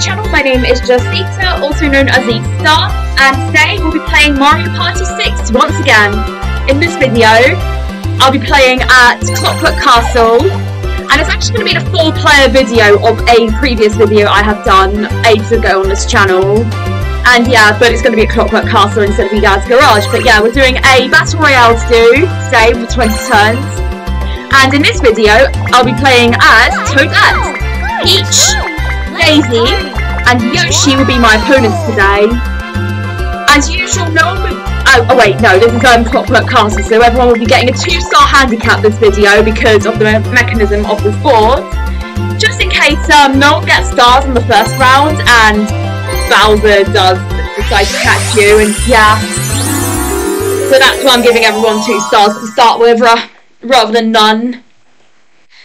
channel. My name is JustZeta, also known as the Star, and today we'll be playing Mario Party 6 once again. In this video, I'll be playing at Clockwork Castle, and it's actually going to be the four-player video of a previous video I have done ages ago on this channel. And yeah, but it's going to be at Clockwork Castle instead of Egad's Garage. But yeah, we're doing a Battle Royale to do today with 20 turns. And in this video, I'll be playing as Toadette, Peach, Daisy, and Yoshi will be my opponents today. As usual, no one will... Oh, oh wait, no, this is um, Clockwork Castle, so everyone will be getting a two-star handicap this video because of the me mechanism of the board. Just in case um, no one gets stars in the first round and Bowser does decide to catch you, and yeah. So that's why I'm giving everyone two stars to start with, rather than none.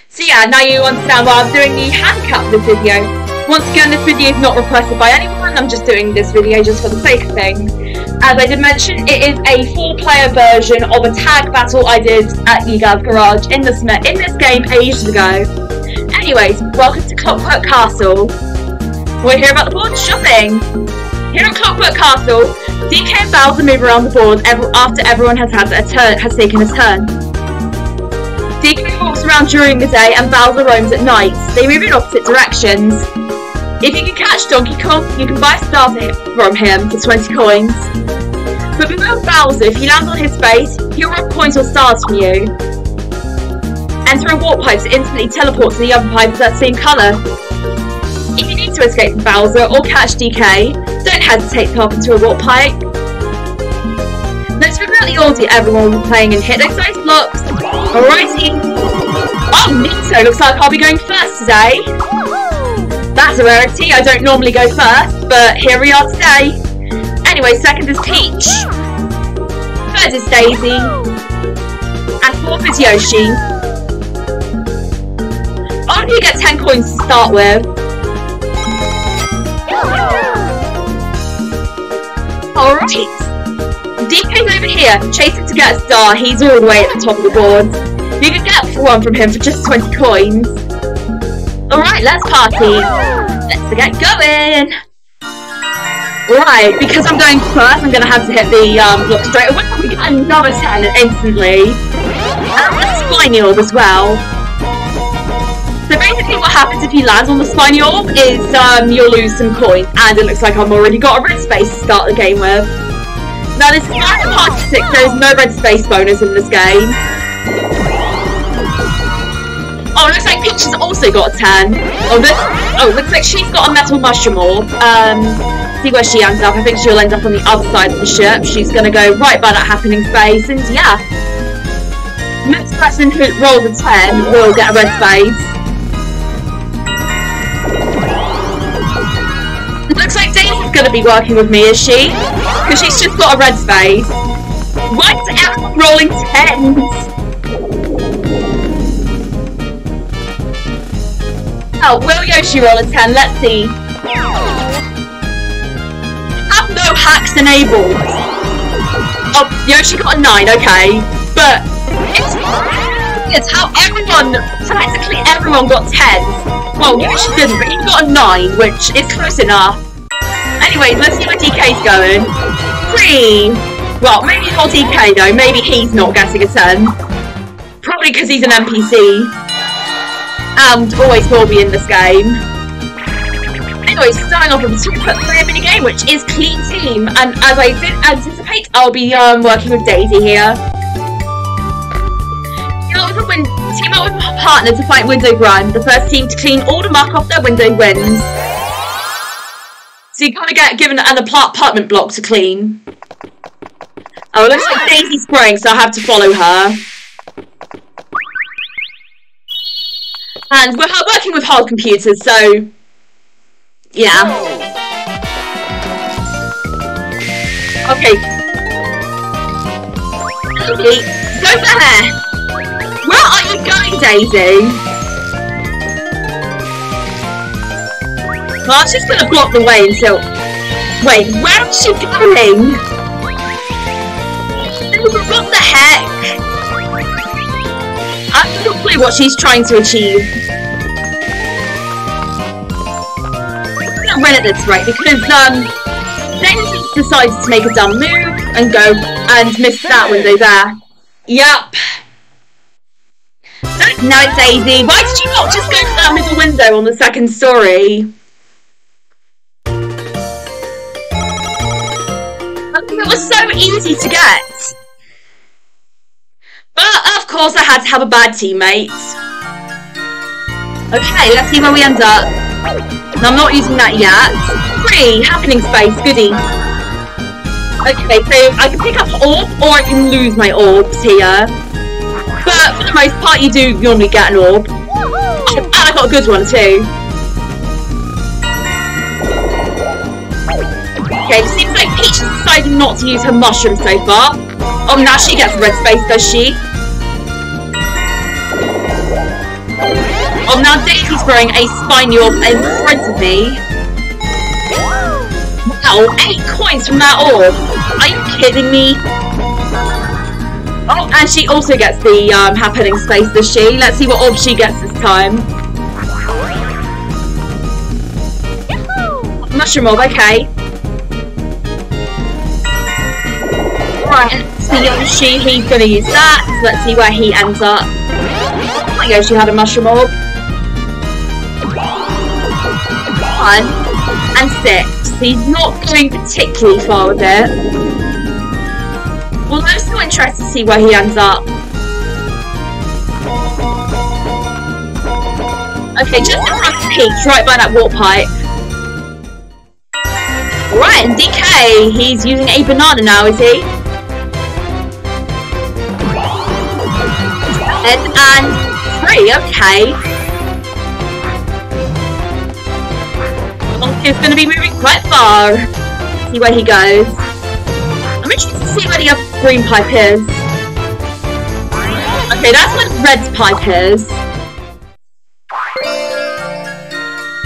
So yeah, now you understand why I'm doing the handicap this video. Once again, this video is not requested by anyone, I'm just doing this video just for the sake of things. As I did mention, it is a four-player version of a tag battle I did at Egad's Garage in this, in this game ages ago. Anyways, welcome to Clockwork Castle. We're here about the board shopping. Here at Clockwork Castle, DK and Bowser move around the board after everyone has had a turn has taken a turn. DK walks around during the day and Bowser roams at night. They move in opposite directions. If you can catch Donkey Kong, you can buy stars from him for 20 coins. But with Bowser, if you land on his face, he'll rob coins or stars from you. Enter a warp pipe to instantly teleport to the other pipe of that same colour. If you need to escape from Bowser or catch DK, don't hesitate to hop into a warp pipe. Let's out the order everyone playing and hit those blocks. Alrighty. Oh, neato, looks like I'll be going first today. That's a rarity, I don't normally go first, but here we are today. Anyway, second is Peach. Third is Daisy. And fourth is Yoshi. Only you get 10 coins to start with. Alright. DK's over here, chasing to get a star. He's all the way at the top of the board. You can get one from him for just 20 coins. Alright, let's party. Let's get going. Right, because I'm going first, I'm going to have to hit the um, block straight away. We get another 10 instantly. And a spiny orb as well. So basically what happens if you land on the spiny orb is um, you'll lose some coins, and it looks like I've already got a red space to start the game with. Now this is Mario Party 6, there is no red space bonus in this game. Oh, looks like Peach has also got a 10. Oh, this, oh, looks like she's got a metal mushroom orb. Um, see where she ends up. I think she'll end up on the other side of the ship. She's gonna go right by that happening space, and yeah. Next person who rolls a 10 will get a red space. Looks like Daisy's gonna be working with me, is she? Because she's just got a red space. Why is everyone rolling tens? Oh, will Yoshi roll a 10? Let's see. Have no hacks enabled. Oh, Yoshi got a 9, okay. But it's, it's how everyone, practically everyone got 10s. Well, Yoshi didn't, but he got a 9, which is close enough. Anyways, let's see where DK's going. Three. Well, maybe not DK though. Maybe he's not getting a 10. Probably because he's an NPC. And always will be in this game. Anyways, starting off with a super player mini game, which is Clean Team. And as I did anticipate, I'll be um, working with Daisy here. Team up with a, team up with a partner to fight Window Run. The first team to clean all the muck off their window wins. So you kind of get given an apartment block to clean. Oh, it looks like Daisy's spraying, so I have to follow her. And we're working with hard computers, so... Yeah. Okay. Go there! Where are you going, Daisy? Well, just gonna block the way until... Wait, where is she going? What the heck? I what she's trying to achieve. win at this rate because um, then she decided to make a dumb move and go and miss that window there. Yep. Now it's Daisy. Why did you not just go for that middle window on the second story? It was so easy to get. But of course I had to have a bad teammate. Okay, let's see where we end up. I'm not using that yet. Free, happening space, goody. Okay, so I can pick up orb or I can lose my orbs here. But for the most part you do normally get an orb. And I got a good one too. Okay, it seems like Peach has decided not to use her mushroom so far. Oh, now she gets red space, does she? Oh, now Daisy's throwing a spiny orb in front of me. Wow, eight coins from that orb. Are you kidding me? Oh, and she also gets the um, happening space, does she? Let's see what orb she gets this time. Mushroom orb, okay. Right, so Yoshi, he's gonna use that. So let's see where he ends up. There you go, she had a mushroom orb. One and six. He's not going particularly far with it. Well, I'm still interested to see where he ends up. Okay, just in front of Peach, right by that warp pipe. Right, and DK, he's using a banana now, is he? And, and three, okay. Going to be moving quite far. See where he goes. I'm interested to see where the other green pipe is. Okay, that's where red pipe is.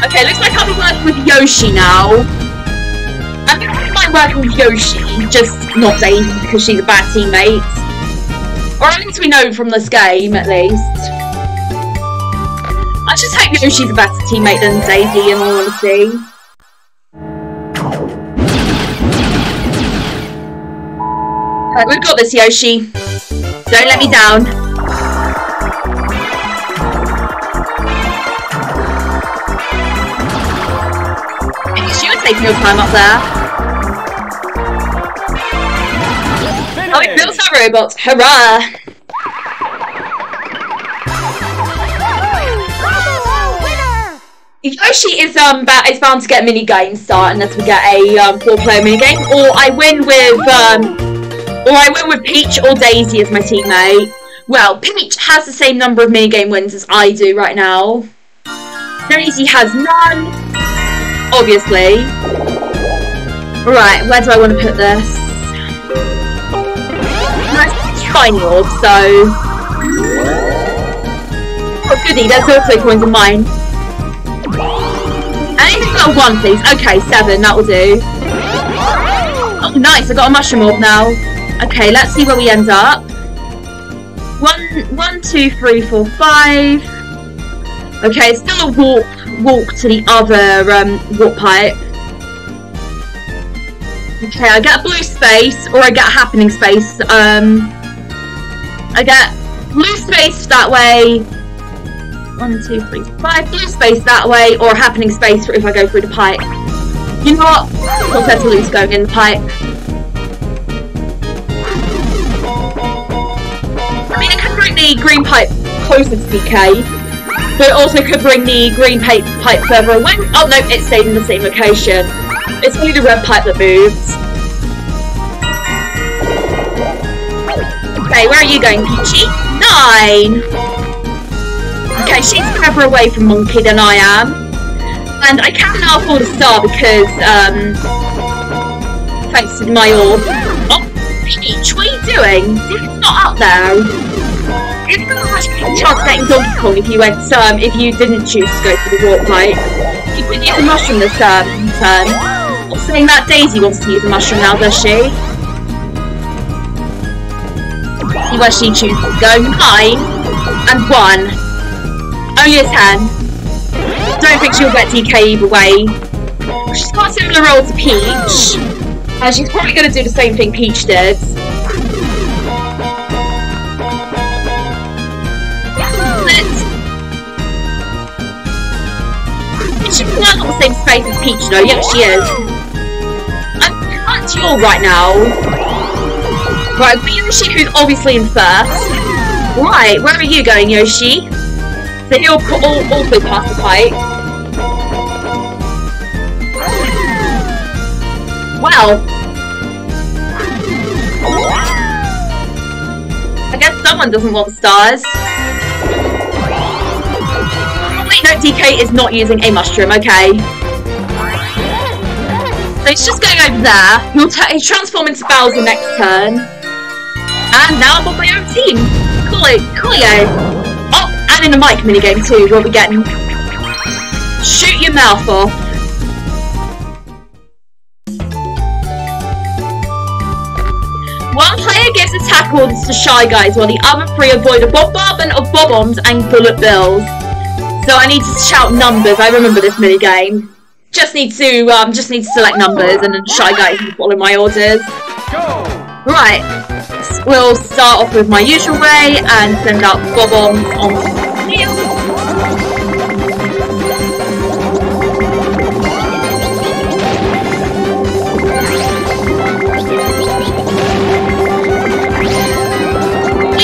Okay, looks like I'll be working with Yoshi now. I think I might work with Yoshi, just not Daisy because she's a bad teammate. Or at least we know from this game, at least. I just hope Yoshi's a better teammate than Daisy, in all honesty. Right, we've got this, Yoshi. Don't let me down. She was taking your time up there. Oh, it builds our robots. Hurrah! Yoshi is um is bound to get a mini game start unless we get a um, four player mini game, or I win with um, or I win with Peach or Daisy as my teammate. Well, Peach has the same number of mini game wins as I do right now. Daisy has none, obviously. Right, where do I want to put this? Nice shiny orb, so. Oh goody, there's also coins in mine. Anything but one, please. Okay, seven, that will do. Oh, nice, I got a mushroom orb now. Okay, let's see where we end up. One, one, two, three, four, five. Okay, still a walk, walk to the other um, warp pipe. Okay, I get a blue space, or I get a happening space. Um, I get blue space that way, one, two, three, five. Blue space that way, or a happening space if I go through the pipe. You know what? To lose going in the pipe? I mean, it could bring the green pipe closer to DK, but it also could bring the green pipe, pipe further away. Oh no, it stayed in the same location. It's only the red pipe that moves. Okay, where are you going, Peachy? Nine! Okay, she's further away from Monkey than I am. And I can now afford a star because, um, thanks to my orb. Oh, Peach, what are you doing? It's not up there. It's not much chance of getting Donkey Kong if you went, um, if you didn't choose to go for the warp pipe. You could use a mushroom this um, turn. Not saying that Daisy wants to use a mushroom now, does she? See where she chooses to go. Nine and one. Only a 10. Don't think she'll get DK either way. she's got a similar role to Peach. And she's probably going to do the same thing Peach did. She's not on the same space as Peach though, yes she is. I'm cut you right now. Right, but Yoshi who's obviously in first. Right, where are you going, Yoshi? So he'll also pass the pipe. Well. I guess someone doesn't want stars. Wait, no, DK is not using a mushroom, okay. So he's just going over there. He'll, he'll transform into Bowser next turn. And now I'm on my own team. Coolio. Coolio. In a mic minigame too, we'll be getting... Shoot your mouth off. One player gives attack orders to Shy Guys while the other three avoid a bombardment of bob-ombs and bullet bills. So I need to shout numbers, I remember this minigame. Just need to um, just need to select numbers and then Shy Guys can follow my orders. Go! Right, we'll start off with my usual way and send out bob-ombs on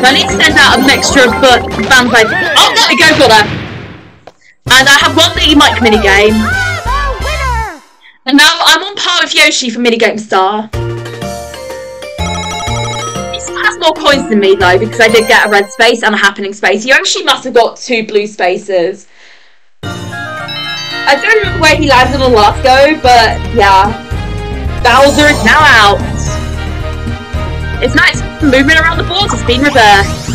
I need to send out a mixture of book Banzai. Oh, there we go, got that. And I have one Biggie Mike minigame. And now I'm on par with Yoshi for Minigame Star. He has more coins than me though, because I did get a red space and a happening space. Yoshi must have got two blue spaces. I don't remember where he landed on last go, but yeah. Bowser is now out. It's nice movement around the board, it's been reversed.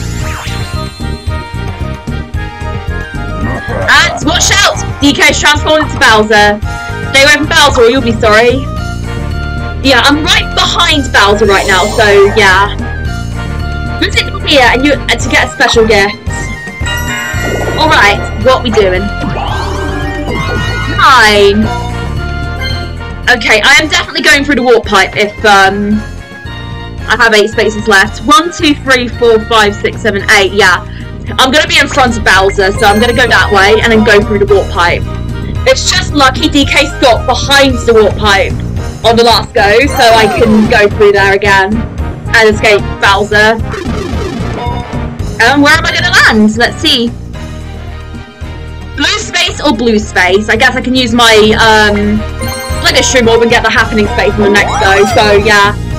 And watch out! DK's transformed into Bowser. Stay away from Bowser or you'll be sorry. Yeah, I'm right behind Bowser right now, so yeah. Visit here and you uh, to get a special gift. Alright, what we doing? fine. Okay, I am definitely going through the warp pipe if um I have eight spaces left. One, two, three, four, five, six, seven, eight. Yeah, I'm gonna be in front of Bowser, so I'm gonna go that way and then go through the warp pipe. It's just lucky DK got behind the warp pipe on the last go, so I can go through there again and escape Bowser. And where am I gonna land? Let's see. Blue space or blue space? I guess I can use my um, Sluggish 'Shroom Orb and get the happening space in the next go, so yeah.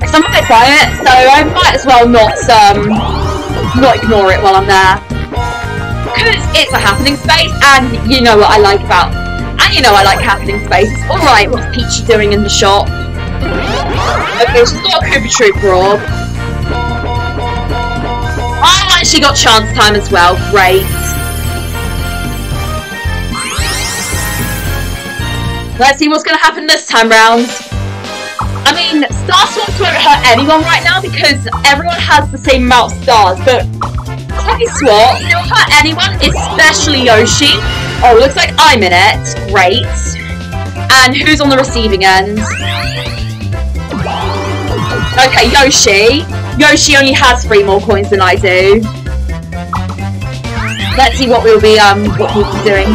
I'm a quiet, so I might as well not um, not ignore it while I'm there. Because it's a happening space, and you know what I like about... And you know I like happening spaces. Alright, what's Peachy doing in the shop? Okay, she's got a Koopa Troopa Orb. Oh, she got Chance Time as well. Great. Let's see what's going to happen this time round. I mean, Star Swaps won't hurt anyone right now because everyone has the same amount of stars, but Coin Swap will hurt anyone, especially Yoshi. Oh, looks like I'm in it. Great. And who's on the receiving end? Okay, Yoshi. Yoshi only has three more coins than I do. Let's see what we'll be um what we'll be doing.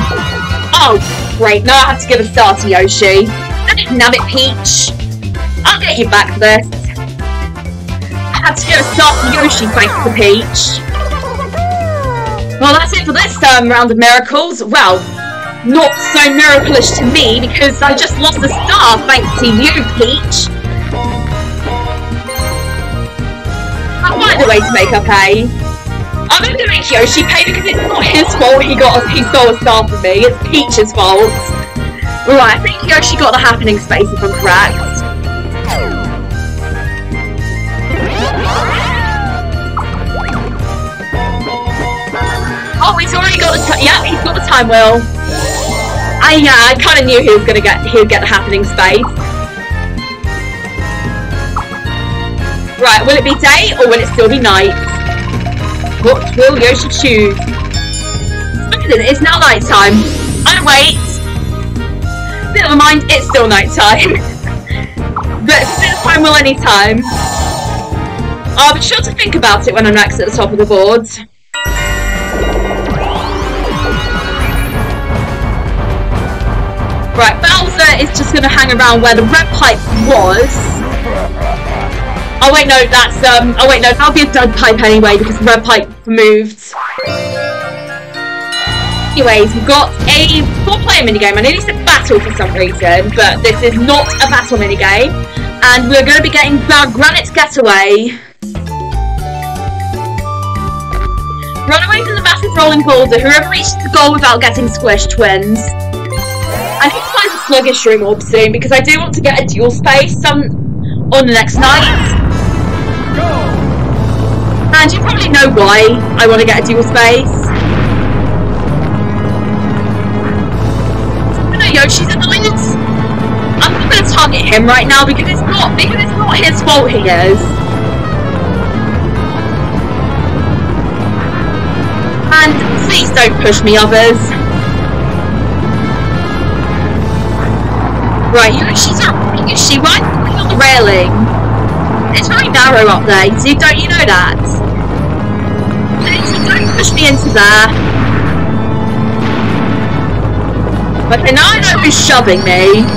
Oh, Great, now I have to give a star to Yoshi. Nab it, Peach. I'll get you back for this. I had to give a star to Yoshi thanks to Peach. Well, that's it for this um, round of miracles. Well, not so miraculous to me because I just lost a star thanks to you, Peach. I'll find a way to make up, eh? I'm to make Yoshi pay because it's not his fault he got a, he stole a star from me. It's Peach's fault. Right, I think Yoshi got the happening space if I'm correct. He's already got the yeah, he's got the time wheel. I yeah, I kind of knew he was gonna get he would get the happening space. Right, will it be day or will it still be night? What will Yoshi choose? It's now night time. Oh wait. Never mind, it's still night time. but this time will any time. I'll be sure to think about it when I'm next at the top of the board. Right, Bowser is just going to hang around where the red pipe was. Oh wait, no, that's, um, oh wait, no, that'll be a dead pipe anyway because the red pipe moved. Anyways, we've got a four-player minigame. I nearly said battle for some reason, but this is not a battle minigame. And we're going to be getting our Granite Getaway. Run away from the massive rolling boulder. Whoever reaches the goal without getting squished wins. I think find a sluggish 'shroom orb soon because I do want to get a dual space some on the next night. And you probably know why I want to get a dual space. No, Yoshi's annoyance. I'm not going to target him right now because it's not because it's not his fault he is. And please don't push me, others. Right, you she's not is she right on the railing? It's very narrow up there, so don't you know that? Don't push me into there. Okay, now I know who's shoving me.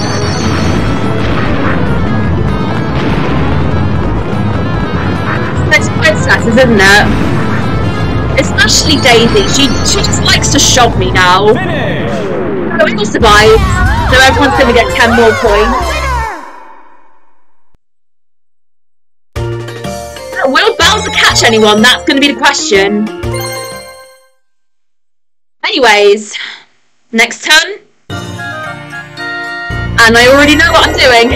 It's princesses, isn't it? Especially Daisy. She she just likes to shove me now. So oh, we will survive. So everyone's going to get 10 more points. Will Bowser catch anyone? That's going to be the question. Anyways, next turn. And I already know what I'm doing.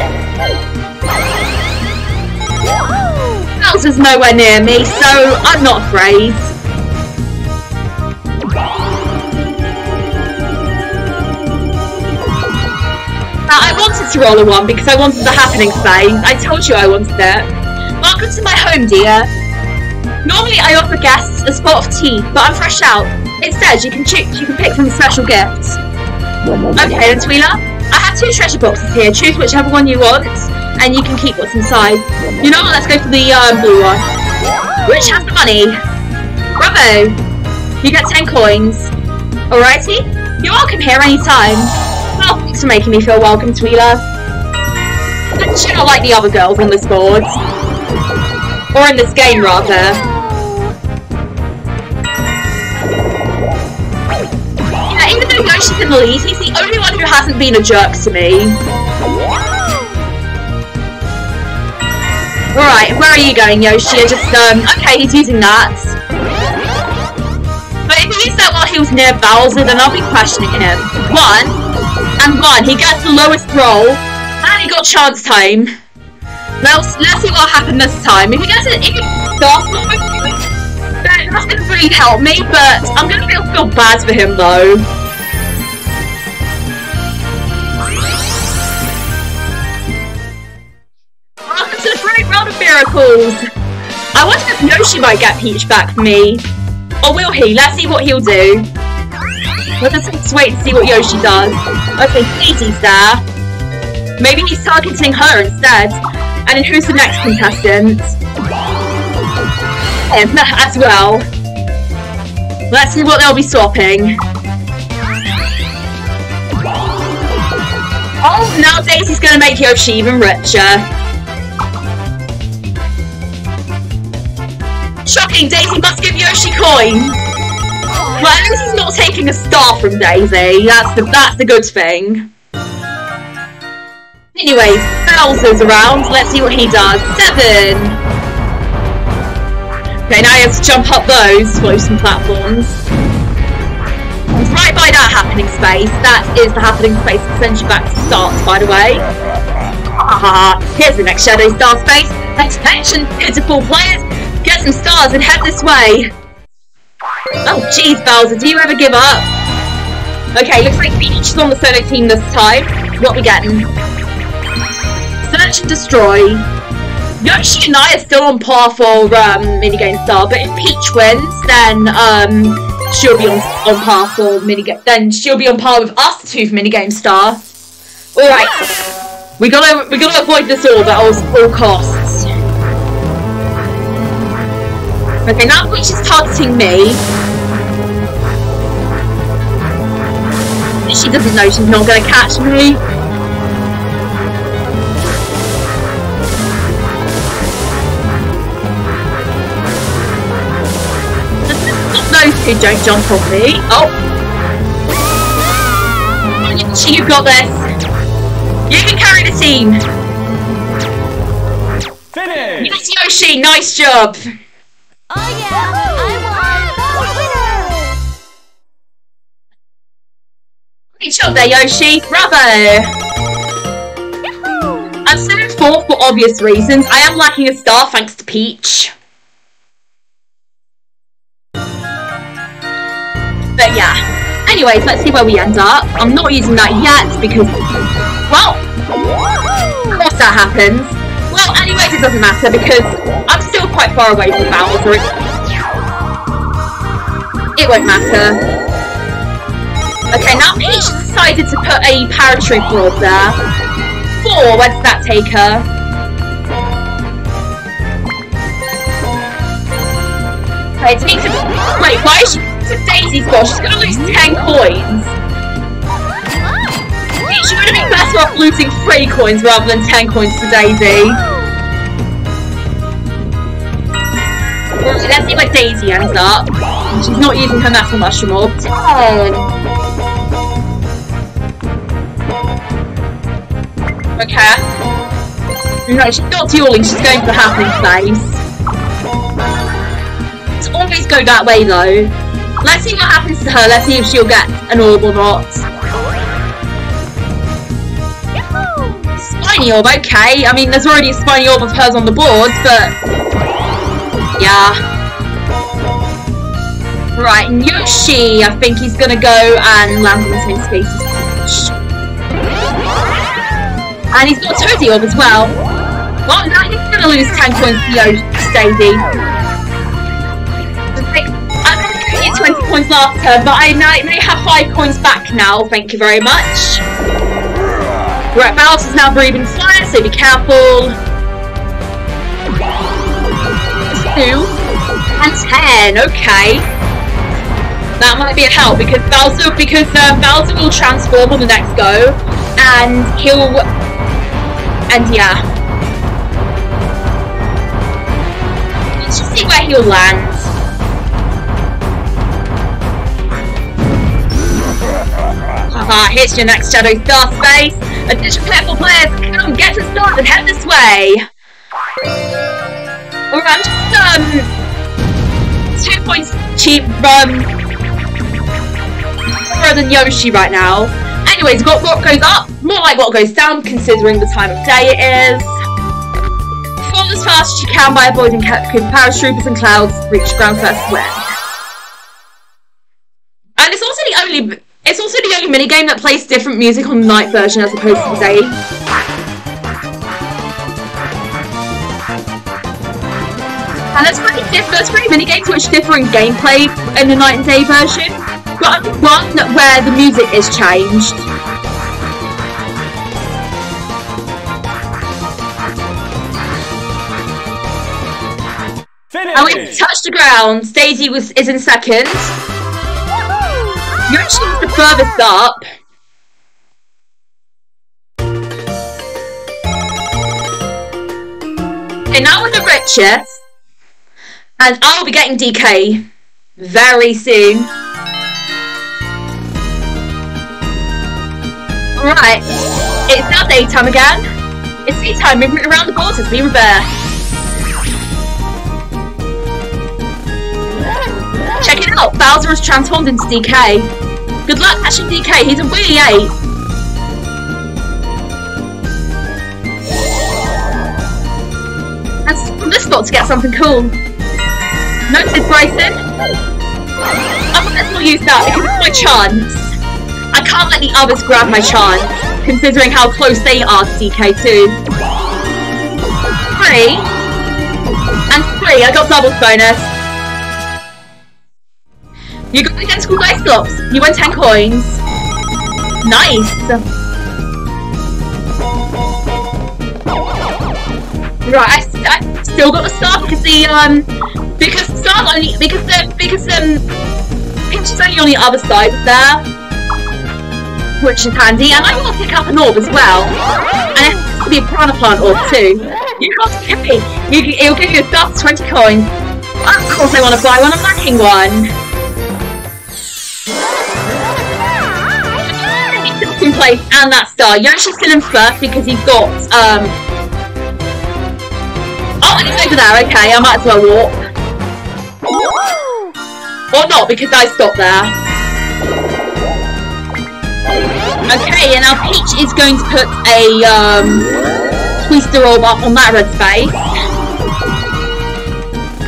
Bowser's nowhere near me, so I'm not afraid. Now, I wanted to roll a one because I wanted the happening space. I told you I wanted it. Welcome to my home, dear. Normally, I offer guests a spot of tea, but I'm fresh out. Instead, you can choose. You can pick from the special gifts. Okay, then, Tweeler. I have two treasure boxes here. Choose whichever one you want, and you can keep what's inside. You know what? Let's go for the um, blue one. Which has the money? Bravo! You get 10 coins. Alrighty? You're welcome here anytime. Thanks for making me feel welcome, Tweeler. You're not like the other girls on this board. Or in this game, rather. Yeah, even though Yoshi's in the lead, he's the only one who hasn't been a jerk to me. Alright, where are you going, Yoshi? I Just, um, okay, he's using that. But if he used that while he was near Bowser, then I'll be questioning him. One, and one. He gets the lowest roll, and he got chance time. Now let's see what happened this time. If he gets it, if he starts then that's gonna really help me. But I'm gonna feel feel bad for him though. Welcome to the great round of miracles. I wonder if Yoshi might get Peach back for me. Or will he? Let's see what he'll do. Let's just wait and see what Yoshi does. Okay, Daisy's there. Maybe he's targeting her instead. And then who's the next contestant? Him as well. Let's see what they'll be swapping. Oh, now Daisy's gonna make Yoshi even richer. Shocking, Daisy must give Yoshi coins! Well, at least he's not taking a star from Daisy. That's the that's the good thing. Anyways, Bowser's around. Let's see what he does. Seven. Okay, now he has to jump up those floating platforms. Right by that happening space. That is the happening space that sends you back to start, by the way. Here's the next Shadow Star space. Attention, pitiful players. Get some stars and head this way. Oh, jeez, Bowser, do you ever give up? Okay, looks like Peach is on the solo team this time. What we getting? Search and destroy. Yoshi and I are still on par for um, minigame star, but if Peach wins, then um, she'll be on, on par for minigame. Then she'll be on par with us two for minigame star. All right, we gotta we gotta avoid this all at all, all costs. Okay, now Peach is targeting me. She doesn't know she's not gonna catch me. those two don't jump on me. Oh! Yoshi, you've got this. You can carry the team. Finish! Yes, Yoshi, nice job. There, Yoshi. Bravo. I'm still in fourth for obvious reasons. I am lacking a star thanks to Peach. But yeah. Anyways, let's see where we end up. I'm not using that yet because, well, of course that happens. Well, anyways, it doesn't matter because I'm still quite far away from Bowser. It won't matter. Okay, now Peach decided to put a paratrooper up there. Four, where does that take her? Okay, it takes Wait, why is she to Daisy's goal? She's gonna lose 10 coins. She would have been better off losing 3 coins rather than 10 coins to Daisy. Let's see where Daisy ends up. She's not using her metal mushroom orb. 10. Okay. No, she's not dueling, she's going for happening phase. It's always go that way though. Let's see what happens to her, let's see if she'll get an orb or not. Spiny orb, okay. I mean, there's already a spiny orb of hers on the board, but... Yeah. Right, Yoshi, I think he's gonna go and land in the same space as. And he's got orb as well. Well, now he's gonna lose 10 points to Yoshi, Daisy. I think I 20 points last turn, but I may, have 5 coins back now, thank you very much. Right, Bowser's now breathing fire, so be careful. Two and ten, okay. That might be a help because Bowser because uh, Bowser will transform on the next go, and he'll and yeah. Let's just see where he'll land. Haha, here's your next Shadow Star Space. Attention careful players, come get us started, head this way. Alright, I'm just, um, two points cheap, um, poorer than Yoshi right now. Anyways, what, what goes up? More like what goes down, considering the time of day it is. Fall as fast as you can by avoiding paratroopers and clouds, reach ground first win. And it's also the only it's also the only minigame that plays different music on the night version as opposed to the day. And there's pretty different. there's pretty minigames which differ in gameplay in the night and day version. But only one where the music is changed. And we touched the ground. Daisy was is in second. Yoshi was the furthest up. Okay, now we're the richest. And I'll be getting DK very soon. Right, it's now daytime again. It's daytime, movement around the board as we Check it out, Bowser has transformed into DK. Good luck catching DK, he's a Wheelie 8. Let's from this spot to get something cool. Noted, Bryson. Might as well use that because it's my chance. I can't let the others grab my chance, considering how close they are to DK2. Three. And three, I got doubles bonus. You got identical dice slots. You won 10 coins. Nice. Right, I, I still got the star because the um because star only because the because um Pinch only on the other side there, which is handy, and I to pick up an orb as well, and it has to be a piranha plant orb too. You can't it. You, it'll give you a for 20 coins. Of course, I want to buy one. I'm lacking one. Place and that star. Yoshi's still in first because he's got um Oh, and he's over there, okay, I might as well walk. Or not, because I stopped there. Okay, and now Peach is going to put a, um, Tweester orb up on that red space.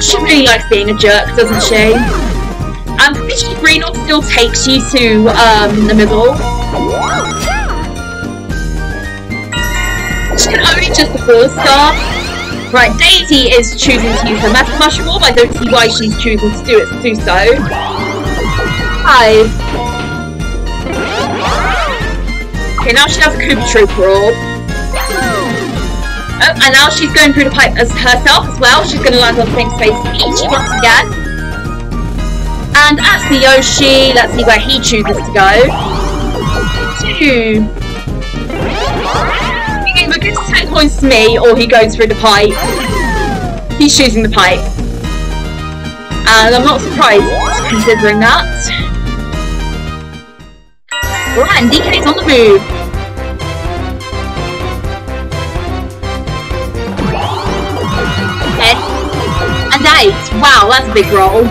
She really likes being a jerk, doesn't she? And Fishy Green still takes you to, um, the middle. Can only just afford stuff. Right, Daisy is choosing to use her Metal Mushroom. I don't see why she's choosing to do it do so. Five. Okay, now she has a Koopa Troopa Orb. Oh, and now she's going through the pipe as herself as well. She's going to land on the same space as Peachy once again. And as for Yoshi, let's see where he chooses to go. Two. Gives 10 coins to me or he goes through the pipe. He's choosing the pipe. And I'm not surprised considering that. Right, and DK's on the move. Ten. And eight. Wow, that's a big roll.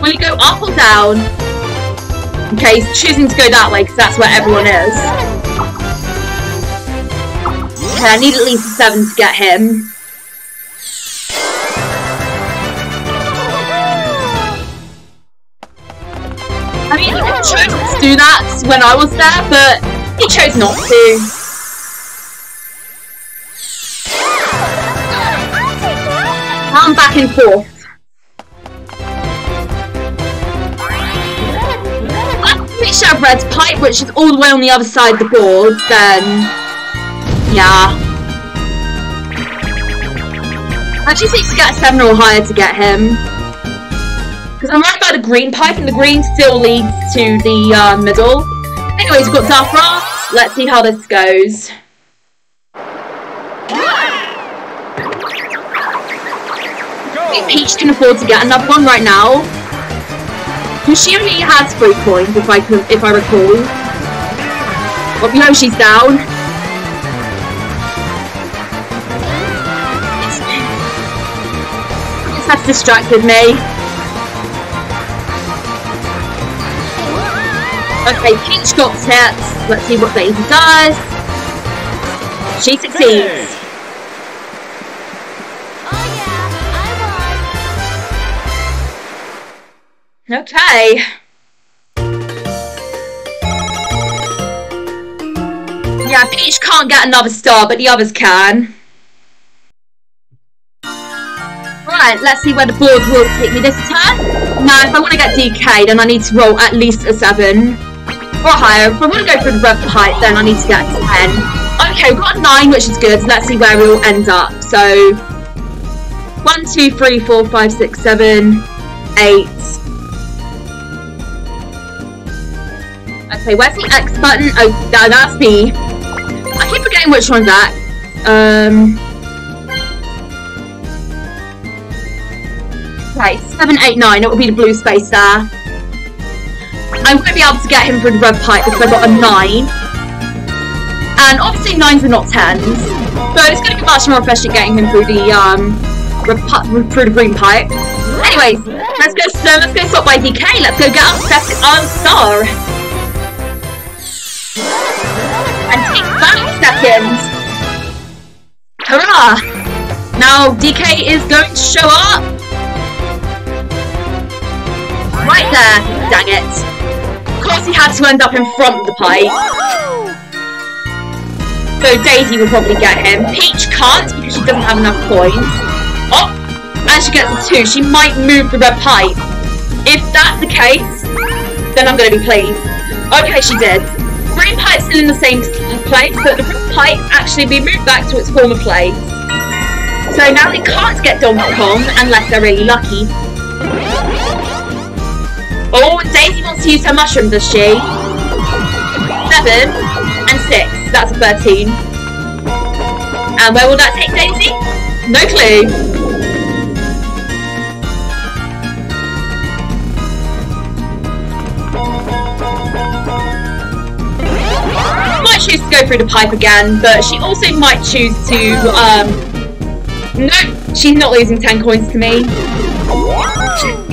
Will he go up or down? Okay, he's choosing to go that way because that's where everyone is. Okay, I need at least a 7 to get him. I mean, have chosen to do that when I was there, but he chose not to. I'm back and forth. Have Red's pipe, which is all the way on the other side of the board, then yeah. I just need to get a 7 or higher to get him. Because I'm right by the green pipe, and the green still leads to the uh, middle. Anyways, we've got Raft. Let's see how this goes. If Peach can afford to get another one right now. Because she only has three coins, if I can, if I recall. Well, we know she's down. Has distracted me. Okay, Peach got hit. Let's see what Daisy does. She succeeds. Okay. Yeah, Peach can't get another star, but the others can. Right, let's see where the board will take me this turn. Now, if I want to get DK, then I need to roll at least a 7. Or higher. If I want to go for the red height, then I need to get a 10. Okay, we've got a 9, which is good. Let's see where we'll end up. So, 1, 2, 3, 4, 5, 6, 7, 8, Okay, where's the X button? Oh, that, that's I keep forgetting which one's that. Um. Right, 7, 8, 9. It will be the blue space there. I'm going to be able to get him through the red pipe because I've got a 9. And obviously 9s are not 10s. So it's going to be much more efficient getting him through the, um, through the green pipe. Anyways, let's go, so let's go stop by DK. Let's go get our second our star. And take five seconds. Hurrah! Now DK is going to show up. Right there. Dang it. Of course he had to end up in front of the pipe. So Daisy will probably get him. Peach can't because she doesn't have enough coins. Oh, and she gets a two. She might move the red pipe. If that's the case, then I'm going to be pleased. Okay, she did. Green pipe's still in the same place, but the red pipe actually be moved back to its former place. So now they can't get Donkey Kong unless they're really lucky. Oh, Daisy wants to use her mushroom, does she? Seven and six. That's a 13. And where will that take Daisy? No clue. Go through the pipe again, but she also might choose to, um... No, she's not losing 10 coins to me.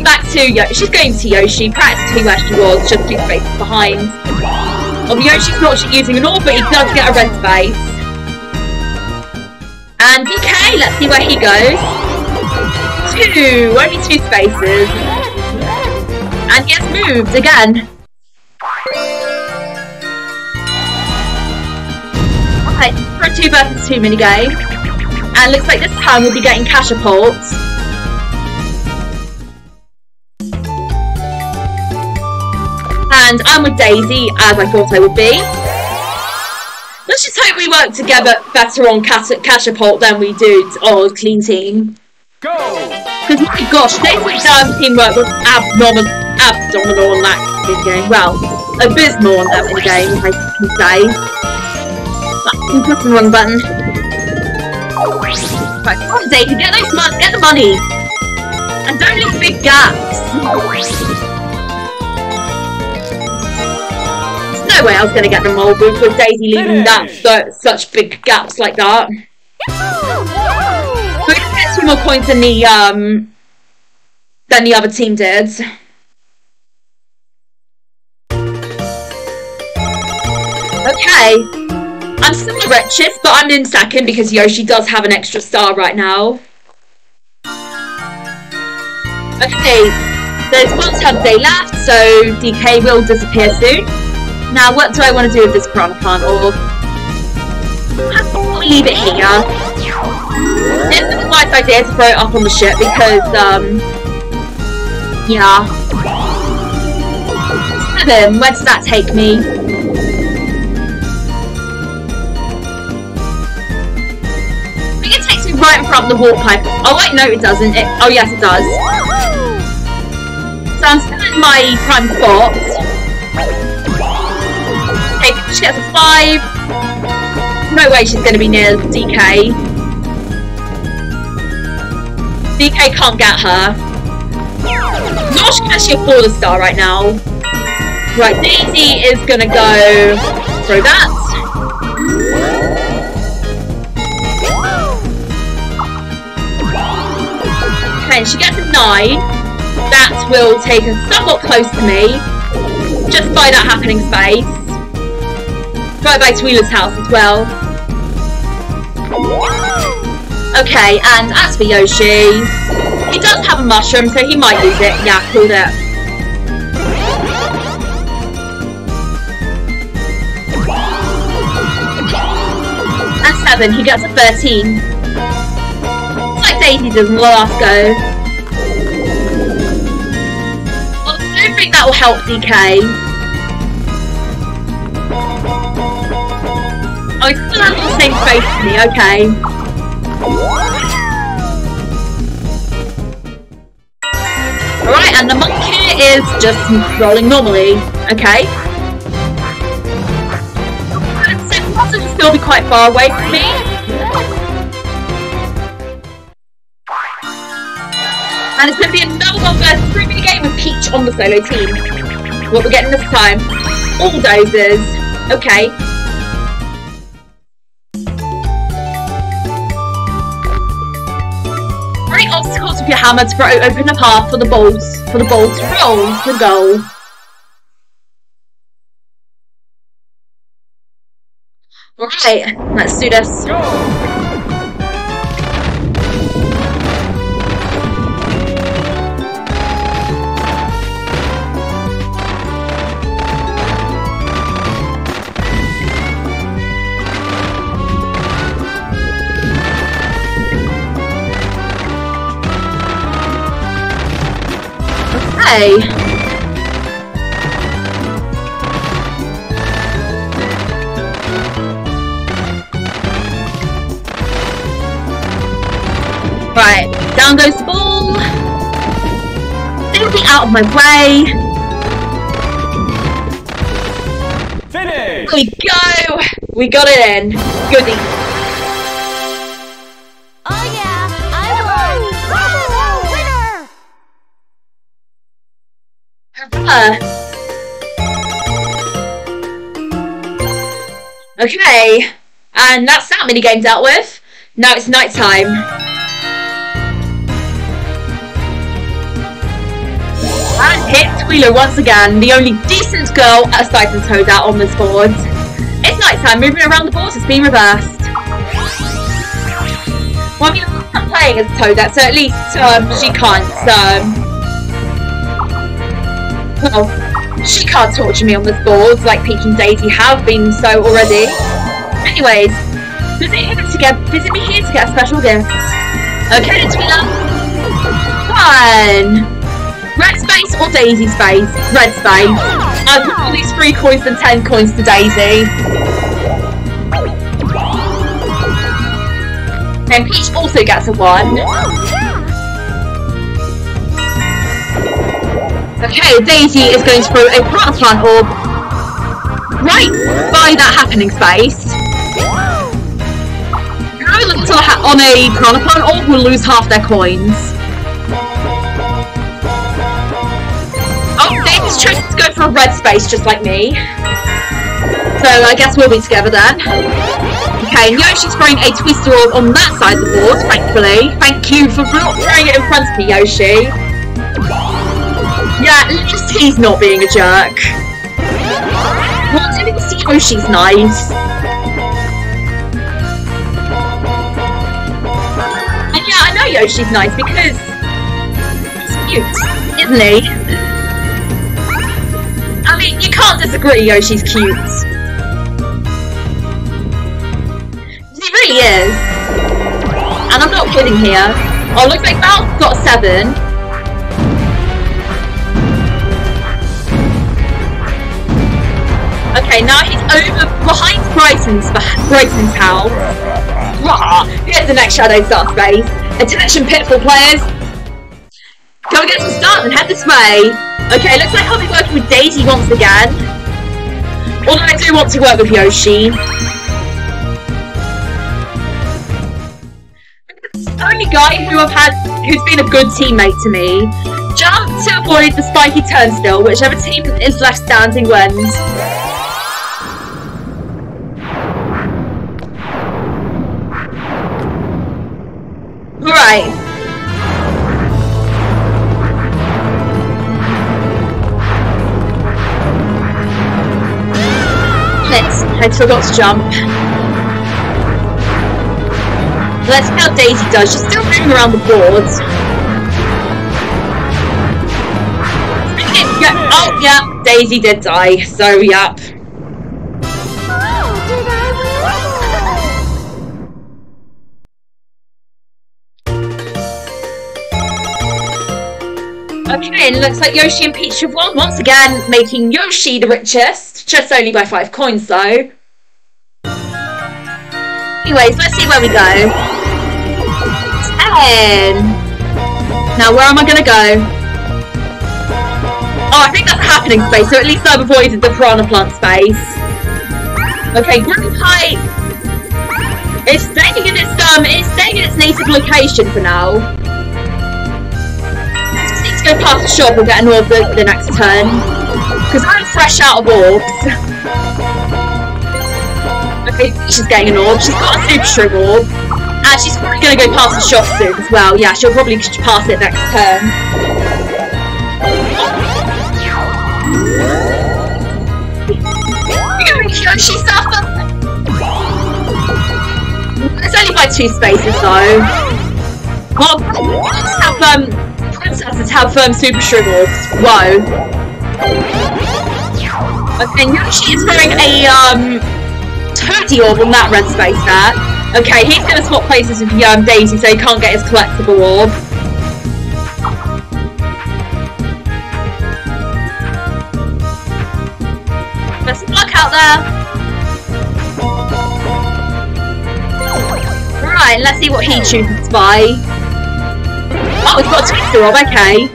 Back to Yoshi. She's going to Yoshi, practically where she was, just two spaces behind. Of Yoshi's not using an orb, but he does get a red space. And DK, let's see where he goes. Two, only two spaces. And he has moved again. For a two versus two minigame. And looks like this time we'll be getting catapults. And I'm with Daisy, as I thought I would be. Let's just hope we work together better on cat catapult than we do on clean team. Go! Because my gosh, Daisy's um, teamwork was abnormal, abdominal on that game. Well, abysmal on that game, if I can say. I'm pressing the wrong button. Right, come on, Daisy, get those mon get the money! And don't leave big gaps! There's no way I was going to get them all with, with Daisy leaving that so, such big gaps like that. We did get two more points than the um than the other team did. Okay. I'm still richest, but I'm in second because Yoshi does have an extra star right now. Okay, there's one tub day left, so DK will disappear soon. Now, what do I want to do with this plant orb? I'll leave it here. It's a nice idea to throw it up on the ship because, um, yeah. Seven, where does that take me? Right in front of the warp pipe. Oh wait, no it doesn't. It, oh yes it does. So I'm still in my prime spot. Okay, she gets a five. No way she's going to be near DK. DK can't get her. Nor can actually afford a star right now. Right, Daisy is going to go through that. Okay, she gets a 9. That will take her somewhat close to me. Just by that happening space. Right back to Wheeler's house as well. Okay, and as for Yoshi, he does have a mushroom, so he might use it. Yeah, called it. At 7, he gets a 13. The last go. I don't think that will help DK. Oh, he's still on the same face as me, okay. Alright, and the monkey is just rolling normally, okay. Person will still be quite far away from me. And it's going to be another one versus mini game with Peach on the solo team. What we're getting this time. All dozers. Okay. Great obstacles with your hammer to open a path for the balls for the ball to roll the goal. Right, let's do this. Go! Okay. Right, down goes the ball. Anything out of my way. Finish! we go! We got it in. Goody. Okay, and that's that mini game dealt with. Now it's night time. And hit Twilo once again, the only decent girl aside from out on this board. It's night time, moving around the board has been reversed. Well, I'm not playing as Toadette, so at least um, she can't, um... Well, she can't torture me on this board like Peach and Daisy have been so already. Anyways, visit, here to get, visit me here to get a special gift. Okay, Twila. Fun! Red space or Daisy space? Red space. I've got at least three coins and ten coins to Daisy. Then Peach also gets a one. Okay, Daisy is going to throw a Plant Orb right by that happening space. Whoever looks on a, ha- on a Piranha Plant Orb will lose half their coins. Oh, Daisy's chosen to go for a red space just like me. So I guess we'll be together then. Okay, and Yoshi's throwing a Tweester Orb on that side of the board, thankfully. Thank you for not throwing it in front of me, Yoshi. At least he's not being a jerk. Did see Yoshi's nice? And yeah, I know Yoshi's nice because he's cute, isn't he? I mean, you can't disagree Yoshi's cute. He really is. And I'm not kidding here. Oh, looks like Mal's got seven. Okay, now he's over behind Brighton's Brighton's house. Rah! Here's the next Shadow Star space. Attention, Pitfall players. Go get some start and head this way. Okay, looks like I'll be working with Daisy once again. Although I do want to work with Yoshi. The only guy who I've had who's been a good teammate to me. Jump to avoid the spiky turnstile, whichever team is left standing wins. I forgot to jump. Let's see how Daisy does. She's still moving around the board. Okay, yeah. Oh, yeah. Daisy did die. So, win? Okay, and it looks like Yoshi and Peach have won once again, making Yoshi the richest. Just only by five coins, though. Anyways, let's see where we go. Ten. Now, where am I gonna go? Oh, I think that's happening space, so at least I've avoided the piranha plant space. Okay, Group Height is staying in its um, it's staying in its native location for now. Just need to go past the shop and get an orb the, the next turn. Because I'm fresh out of orbs. okay, she's getting an orb. She's got a Super Shroom orb. And she's probably going to go past the shop soon as well. Yeah, she'll probably pass it next turn. Suffer! It's only by two spaces though. Well, princesses have um, princesses have um, super shrivels. Whoa. Okay, now she is wearing a um, turkey orb on that red space there. Okay, he's going to swap places with um, Daisy so he can't get his collectible orb. Best of luck out there. Right, let's see what he chooses to buy. Oh, we've got a Tweester orb, okay.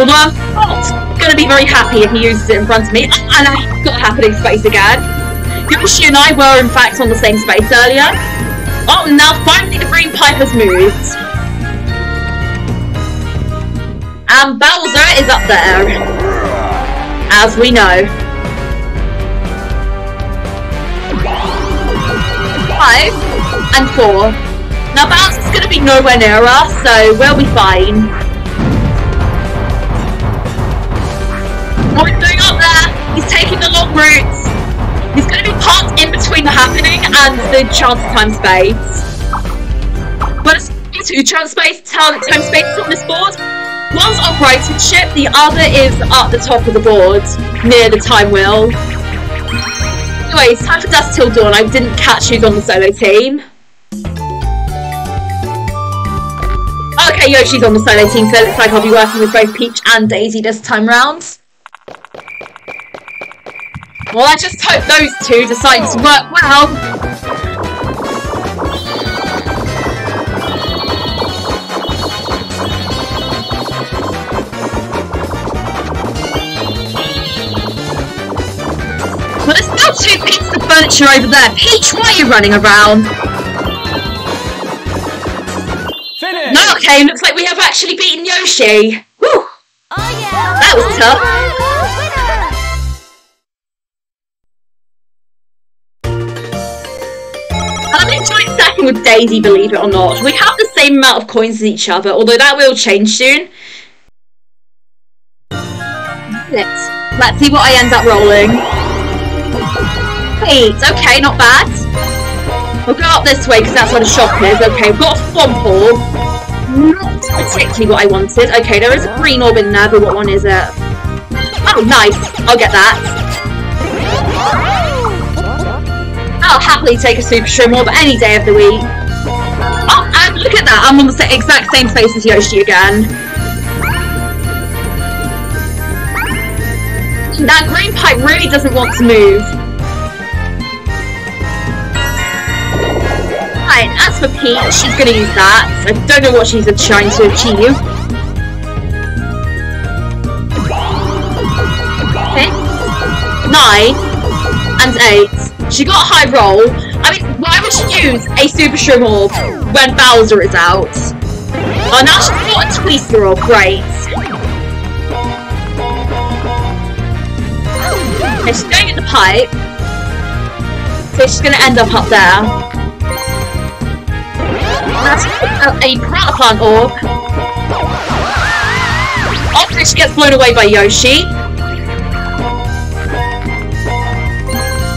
Although, going to be very happy if he uses it in front of me. And I got a happening space again. Yoshi and I were in fact on the same space earlier. Oh, now finally the green pipe has moved. And Bowser is up there. As we know. Five and four. Now Bowser's going to be nowhere near us, so we'll be fine. What is going up there? He's taking the long route. He's going to be parked in between the happening and the chance time space. But it's two chance space, time space on this board. One's on ship, the other is at the top of the board, near the time wheel. Anyway, it's time for Dusk Till Dawn. I didn't catch who's on the solo team. Okay, Yoshi's on the solo team, so it looks like I'll be working with both Peach and Daisy this time round. Well, I just hope those two decide to work well. Well, there's still two pieces of furniture over there. Peach, why are you running around? Finish! No, okay, looks like we have actually beaten Yoshi. Whew. Oh yeah! That was tough. With Daisy, believe it or not. We have the same amount of coins as each other, although that will change soon. Let's, let's see what I end up rolling. Eight, okay, not bad. We'll go up this way because that's where the shop is. Okay, we've got a Orb. Not particularly what I wanted. Okay, there is a green orb in there, but what one is it? Oh, nice. I'll get that. I'll happily take a Super Shroom Orb any day of the week. Oh, and look at that. I'm on the exact same space as Yoshi again. That green pipe really doesn't want to move. Right, as for Peach, she's gonna use that. I don't know what she's trying to achieve. Okay. Nine and eight. She got high roll. I mean, why would she use a Super Shroom Orb when Bowser is out? Oh, now she's got a Tweester Orb. Great. Okay, she's going in the pipe. So she's gonna end up up there. That's a, Plant Orb. After she gets blown away by Yoshi.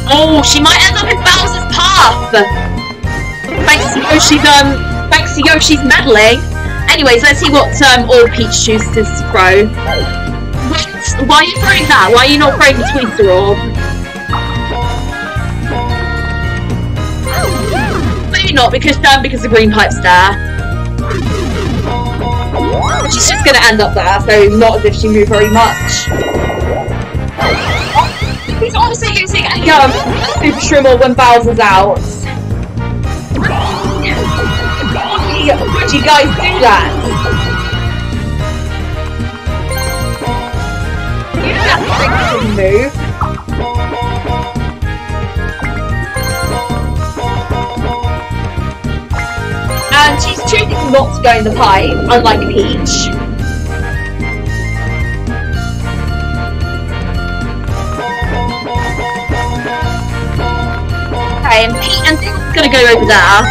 Oh, she might end up in Bowser's path! Thanks to Yoshi's, um, thanks to Yoshi's meddling. Anyways, let's see what, um, Orb Peach chooses to throw. Wait, why are you throwing that? Why are you not throwing the Tweester Orb? Maybe not, because um, because the green pipe's there. She's just gonna end up there, so not as if she moved very much. He's also using a um, Super Shrimmer when Bowser's out. Why would you guys do that? You don't have to move. And she's choosing not to go in the pipe, unlike Peach. Okay, and Pete gonna go over there.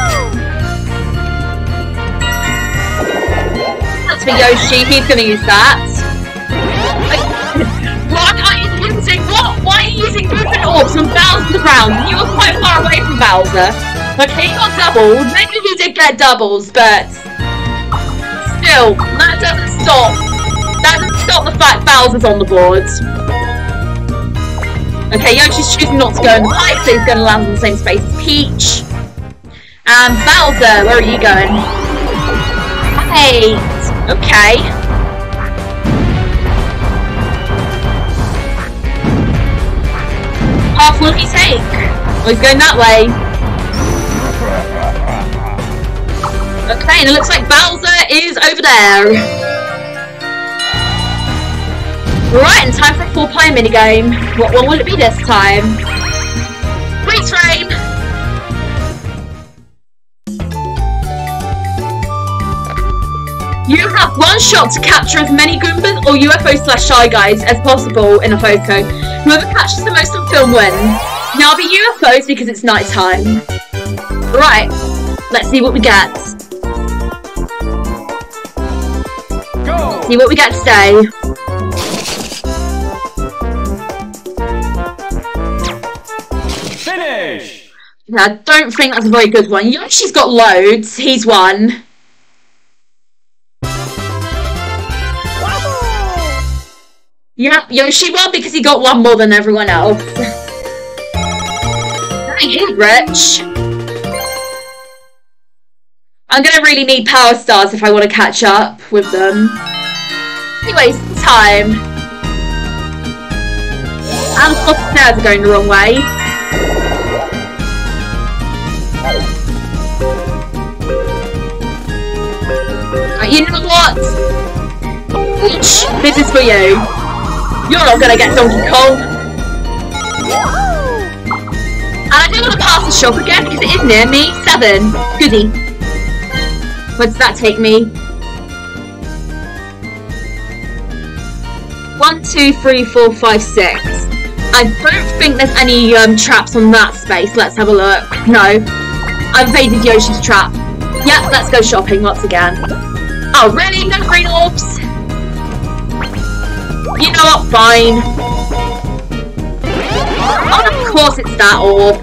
That's for Yoshi, he's gonna use that. What are you using? What? Why are you using movement orbs when Bowser's around? You were quite far away from Bowser. Okay, you got doubles. Maybe you did get doubles, but still, that doesn't stop. That doesn't stop the fact Bowser's on the board. Okay, Yoshi's choosing not to go in the pipe, so he's going to land in the same space as Peach. And Bowser, where are you going? Eight. Okay. path will he take? Oh, he's going that way. Okay, and it looks like Bowser is over there. Right, and time for a four-player minigame. What one will it be this time? Train! You have one shot to capture as many Goombas or UFO slash Shy Guys as possible in a photo. Whoever catches the most on film wins. Now be UFOs because it's night time. Right, let's see what we get. Go! See what we get today. I don't think that's a very good one. Yoshi's got loads. He's won. Yep, Yoshi won because he got one more than everyone else. Dang, he's rich. I'm gonna really need power stars if I want to catch up with them. Anyways, time. And the stairs are going the wrong way. You know what? This is for you. You're not gonna get Donkey Kong. And I do want to pass the shop again because it is near me. Seven. Goody. Where does that take me? One, two, three, four, five, six. I don't think there's any um, traps on that space. Let's have a look. No. I've evaded Yoshi's trap. Yep, let's go shopping once again. Oh, really? No green orbs? You know what? Fine. Oh, of course it's that orb.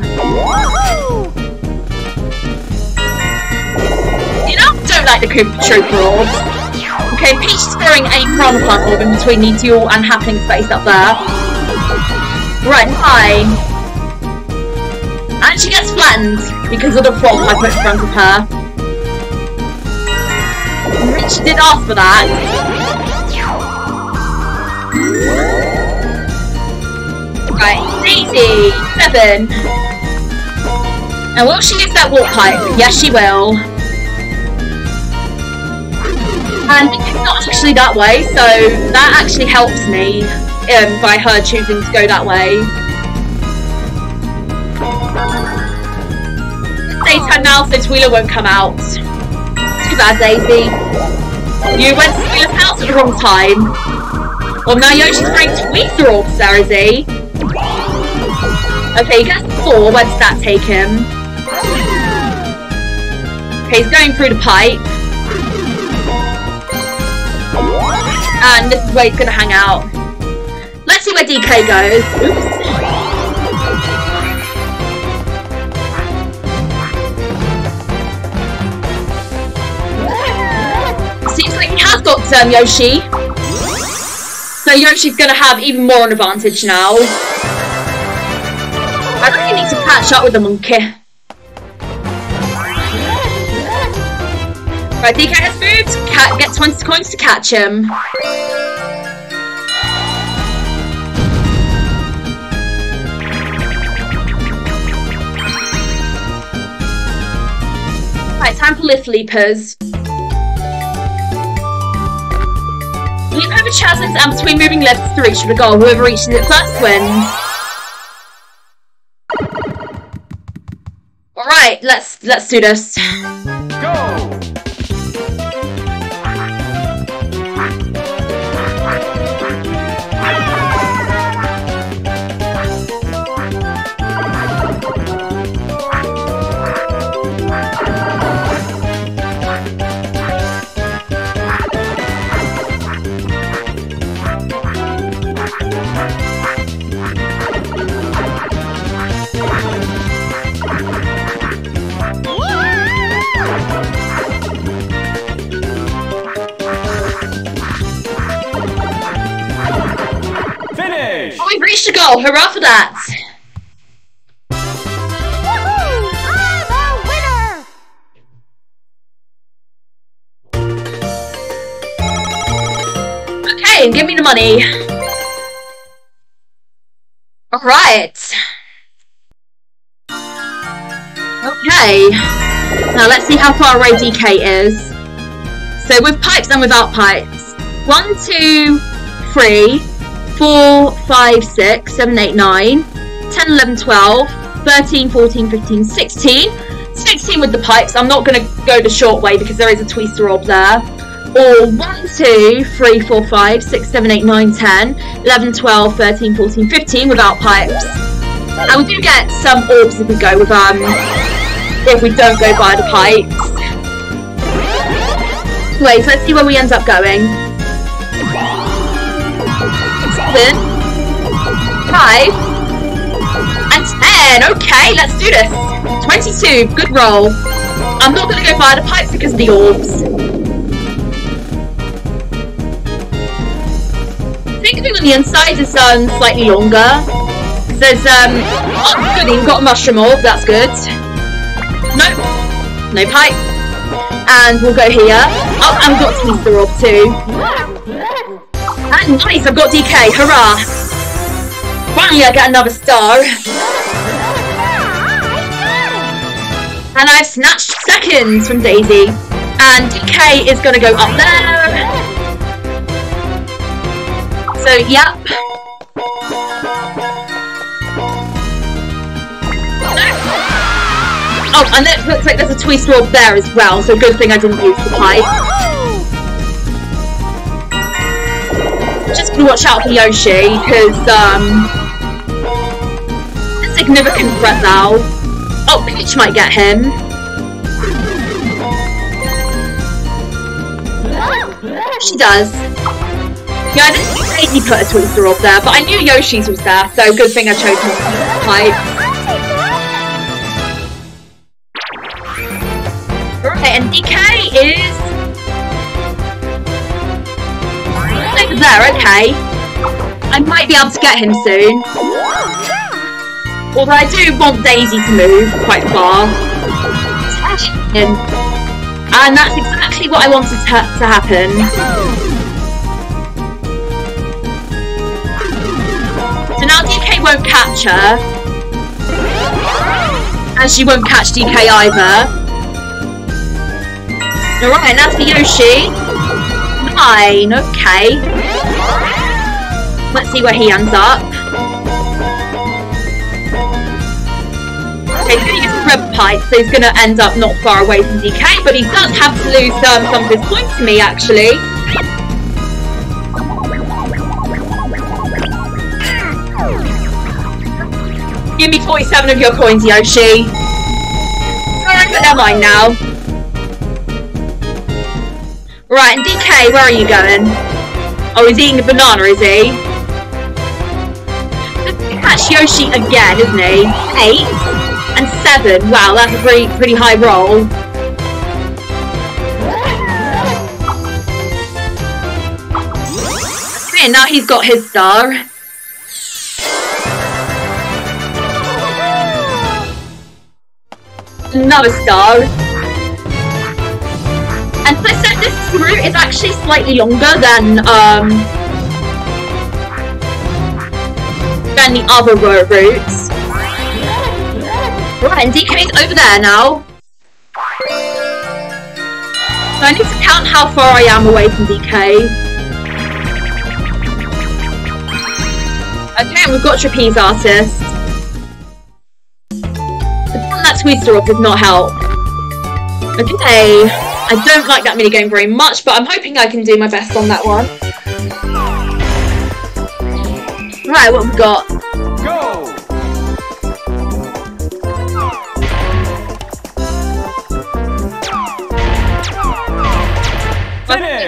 You know, don't like the Troopa orbs. Okay, Peach is throwing a Piranha Plant orb in between two and happening space up there. Right, fine. And she gets flattened because of the fault I put in front of her. She did ask for that. Right, Daisy, seven. And will she use that warp pipe? Yes, she will. And it's not actually that way, so that actually helps me um, by her choosing to go that way. It's daytime now, so Twila won't come out. Too bad, Daisy. You went to Twila's house at the wrong time. Well, now Yoshi's Tweester orbs there, is he? Okay, he gets four. Where does that take him? Okay, he's going through the pipe. And this is where he's gonna hang out. Let's see where DK goes. Oops. Um, Yoshi. So Yoshi's gonna have even more an advantage now. I really need to catch up with the monkey. Right, DK has moved. Cat get 20 coins to catch him. Right, time for lift leapers. Leap over chasms and between moving lifts to reach the goal. Whoever reaches it first wins. Alright, let's let's do this. Go! Reached hurrah for that! Okay, and give me the money. Alright. Okay. Now let's see how far away DK is. So with pipes and without pipes. One, two, three, four, five, six, seven, eight, nine, 10, 11, 12, 13, 14, 15, 16. 16 with the pipes. I'm not going to go the short way because there is a Tweester orb there. Or 1, 2, 3, 4, 5, 6, 7, 8, 9, 10, 11, 12, 13, 14, 15 without pipes. And we do get some orbs if we go with, um, if we don't go by the pipes. Wait, so let's see where we end up going. Seven, five, and ten. Okay, let's do this. 22, good roll. I'm not going to go by the pipes because of the orbs. I think the on the inside is um, slightly longer. There's um, oh, good, you've got a mushroom orb, that's good. No, no pipe. And we'll go here. Oh, and we've got Tweester Orb too. Nice, I've got DK, hurrah! Finally I get another star. And I've snatched seconds from Daisy. And DK is to go up there. So, yep. Oh, and it looks like there's a Tweester Orb there as well, so good thing I didn't use the pipe. Just gonna watch out for Yoshi, because, um... A significant threat now. Oh, Peach might get him. She does. Yeah, I didn't think Daisy put a Tweester Orb there, but I knew Yoshi's was there, so good thing I chose not to use the pipe. Right, and DK is there, okay. I might be able to get him soon. Although I do want Daisy to move quite far. And, that's exactly what I wanted to, to happen. So now DK won't catch her. And she won't catch DK either. Alright, that's for Yoshi. Nine, okay. Let's see where he ends up. Okay, he's to use the red pipe, so he's to end up not far away from DK, but he does have to lose um, some of his points to me, actually. Give me 47 of your coins, Yoshi. Alright, but never mind now. Right, and DK, where are you going? Oh, he's eating a banana, is he? That's Yoshi again, isn't he? Eight and seven. Wow, that's a pretty pretty high roll. Okay, now he's got his star. Another star. And so said this route is actually slightly longer than um than the other routes. Right, and DK's over there now. So I need to count how far I am away from DK. Okay, and we've got Trap Ease Artist. That Tweester Orb does not help. Okay, I don't like that minigame very much, but I'm hoping I can do my best on that one. Right, what have we got? Go!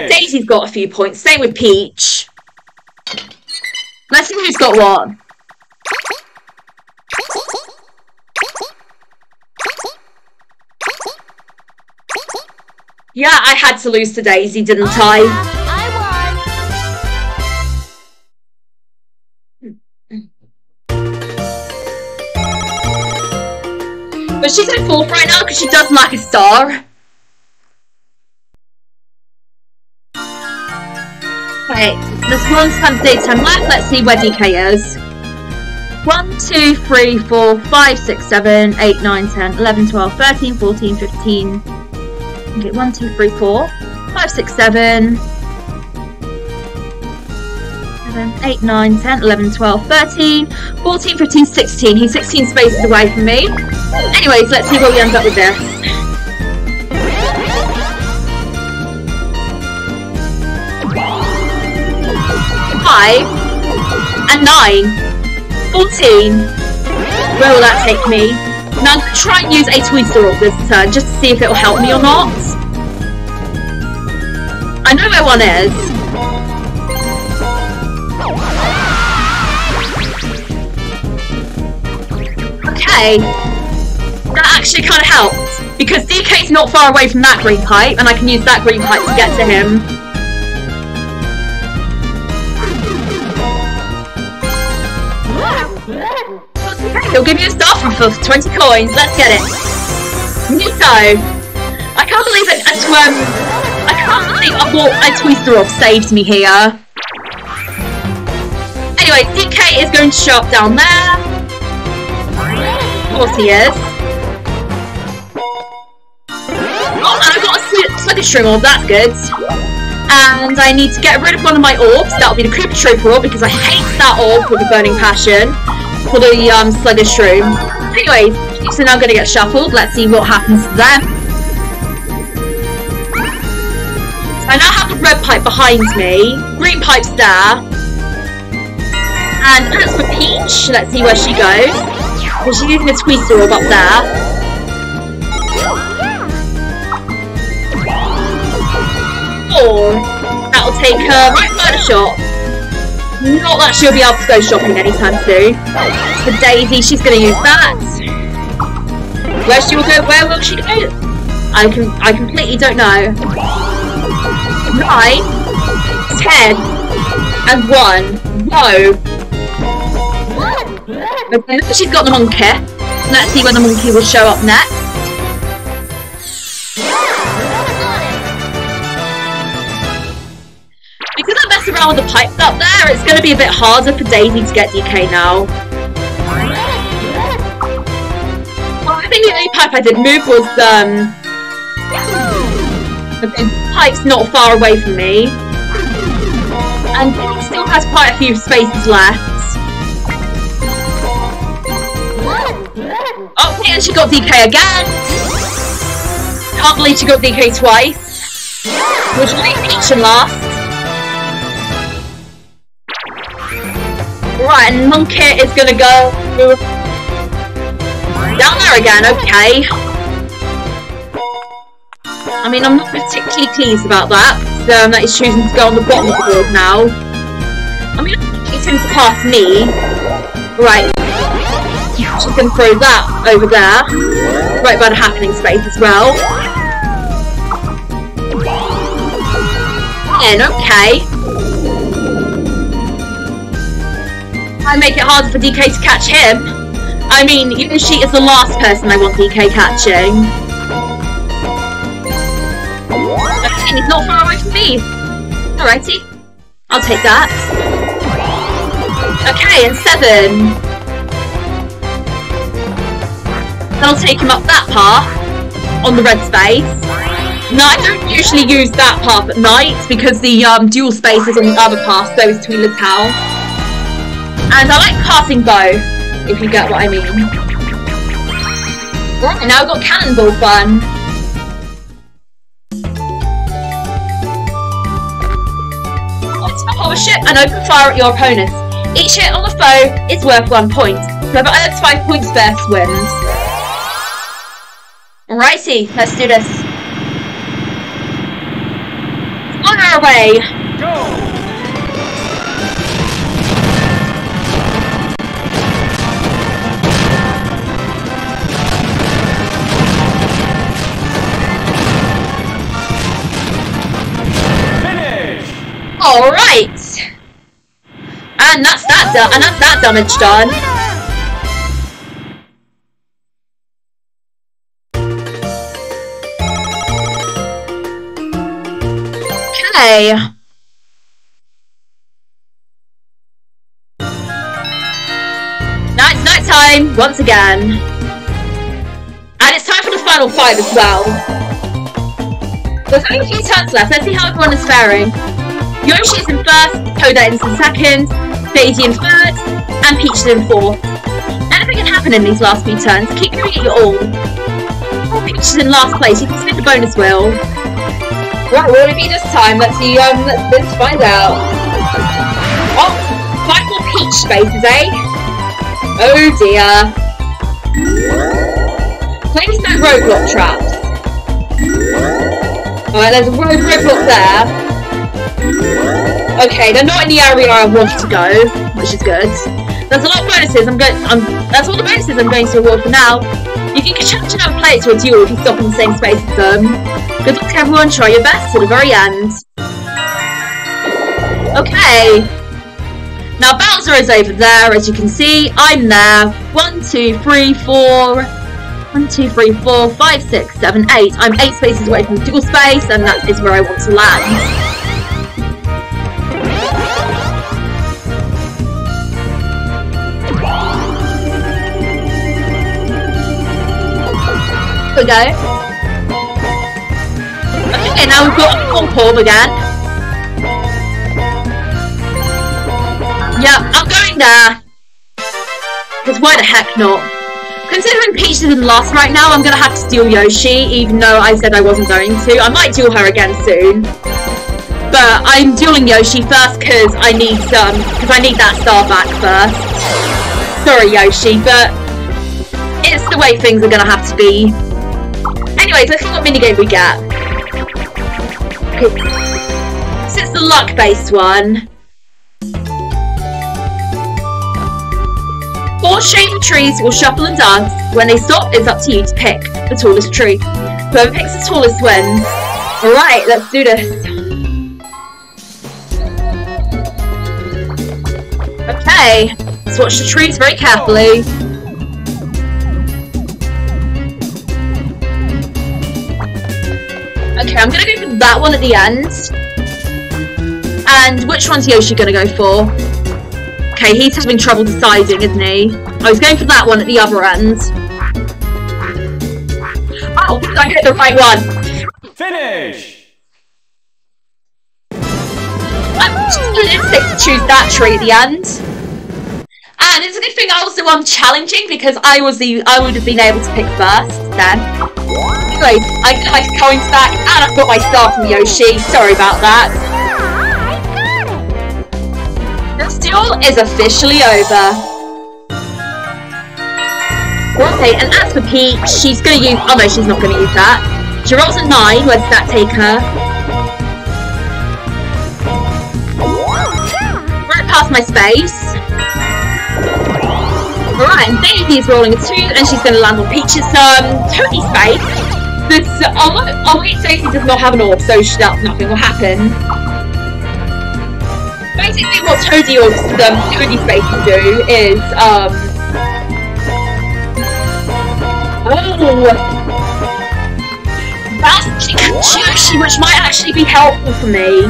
Daisy's got a few points. Same with Peach. Let's see who's got what. Yeah, I had to lose to Daisy, didn't I? I won. But she's in fourth right now because she does like a star. Okay, there's one time daytime left. Let's see where DK is. 1, 2, 3, 4, 5, 6, 7, 8, 9, 10, 11, 12, 13, 14, 15. Okay, 1, 2, 3, 4, 5, 6, 7, 7, 8, 9, 10, 11, 12, 13, 14, 15, 16. He's 16 spaces away from me. Anyways, let's see what we end up with this. Five and nine. 14. Where will that take me? Now I'm going to try and use a Tweester this turn just to see if it will help me or not. I know where one is. Okay. That actually kind of helped. Because DK's not far away from that green pipe, and I can use that green pipe to get to him. He'll give you a star for 20 coins. Let's get it. Nito. I can't believe it. A um, I can't I bought a Tweester off saved me here. Anyway, DK is going to show up down there. Of course he is. Oh, and I've got a Sluggish 'Shroom orb. That's good. And I need to get rid of one of my orbs. That'll be the Koopa Troopa orb because I hate that orb with a burning passion for the um, sluggish 'shroom. Anyways, so now going to get shuffled. Let's see what happens to them. I now have the red pipe behind me. Green pipe's there. And as for Peach, let's see where she goes. Well, she's using a orb up there. Or that'll take her right by the shop. Not that she'll be able to go shopping anytime soon. For Daisy, she's going to use that. Where she will go? Where will she go? I can. I completely don't know. Nine, ten, and one. Whoa. Okay, she's got the monkey. Let's see when the monkey will show up next. Because I mess around with the pipes up there, it's going to be a bit harder for Daisy to get DK now. I think the only pipe I did move was, um... The pipe's not far away from me. And he still has quite a few spaces left. Oh, and she got DK again! Can't believe she got DK twice. Which Peach and last. Right, and Monkey is gonna go down there again, okay. I mean, I'm not particularly pleased about that, um, that he's choosing to go on the bottom of the board now. I mean, he's going to pass me. Right. She's going to throw that over there. Right by the happening space as well. And okay. I make it harder for DK to catch him. I mean, even she is the last person I want DK catching. Okay, he's not far away from me. Alrighty. I'll take that. Okay, and seven. That'll take him up that path on the red space. Now, I don't usually use that path at night because the um, duel space is on the other path, so is Twi'lek Town. And I like passing both, if you get what I mean. Right, now I've got cannonball fun. A ship and open fire at your opponents. Each hit on the foe is worth one point. Whoever earns five points first wins. Righty, let's do this. On our way. Go! All right. And that's that done. And that's that damage done. Okay. Night, night time once again. And it's time for the final five as well. There's only a few turns left. Let's see how everyone is faring. Yoshi is in first, Toadette is in second, Daisy in third, and Peach is in fourth. Anything can happen in these last few turns. Keep giving it all. Oh, Peach is in last place. You can spin the bonus wheel. Right, will it be this time? Let's see. Um, let's, let's find out. Oh, five more Peach spaces, eh? Oh dear. Please no roadblock traps. Alright, there's a road roadblock there. Okay, they're not in the area I want to go, which is good. There's a lot of bonuses. I'm going. I'm. That's all the bonuses I'm going to award for now. You can challenge another player to a duel if you stop in the same space as them. Good luck, everyone. Try your best to the very end. Okay. Now Bowser is over there, as you can see. I'm there. One, two, three, four. One, two, three, four, five, six, seven, eight. I'm eight spaces away from the duel space, and that is where I want to land. We go. Okay, now we've got a full pub again. Yeah, I'm going there. Because why the heck not? Considering Peach is in last right now, I'm gonna have to steal Yoshi, even though I said I wasn't going to. I might duel her again soon. But I'm dueling Yoshi first because I need some, because I need that star back first. Sorry Yoshi, but it's the way things are gonna have to be. Anyways, let's see what minigame we get. Okay. So it's the luck-based one. Four shady trees will shuffle and dance. When they stop, it's up to you to pick the tallest tree. Whoever picks the tallest wins. Alright, let's do this. Okay, let's watch the trees very carefully. Okay, I'm gonna go for that one at the end. And which one's Yoshi gonna go for? Okay, he's having trouble deciding, isn't he? I was going for that one at the other end. Oh, did I hit the right one? Finish! I'm just gonna choose that tree at the end. And it's a good thing also I'm challenging because I was the I would have been able to pick first then. Anyways, I got my coins back and I've got my star from Yoshi. Sorry about that. This duel is officially over. Okay, and as for Peach, she's gonna use oh no, she's not gonna use that. She rolls a nine, where does that take her? Right past my space. Alright, and Daisy is rolling a 2 and she's to land on Peach's um, Tony space. But uh, on, on which Daisy does not have an orb, so she, that nothing will happen. Basically what Toadie orbs um, Toadie space can do is um Oh That's actually which might actually be helpful for me.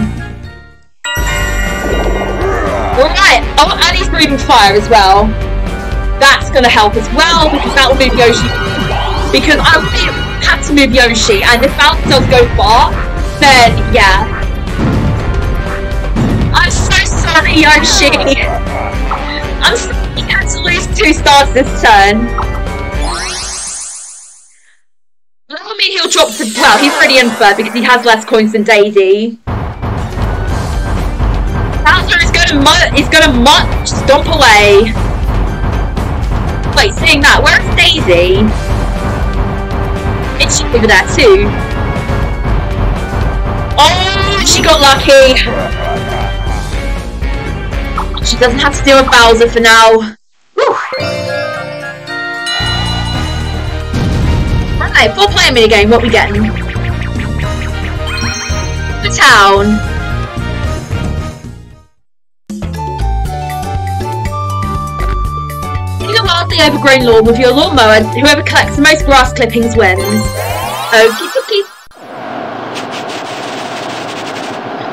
Alright, oh and he's breathing fire as well that's to help as well because that will move Yoshi. Because I will be, move Yoshi, and if Bowser does go far, then yeah. I'm so sorry, Yoshi. I'm you had to lose two stars this turn. That will mean he'll drop to well. He's pretty third because he has less coins than Daisy. Bowser is going to is to much stomp away. Wait, seeing that, where's Daisy? It's over there too. Oh, she got lucky. She doesn't have to deal with Bowser for now. Whew. Right, four player minigame, what we getting? The town. The overgrown lawn with your lawnmower. Whoever collects the most grass clippings wins. Okie dokie.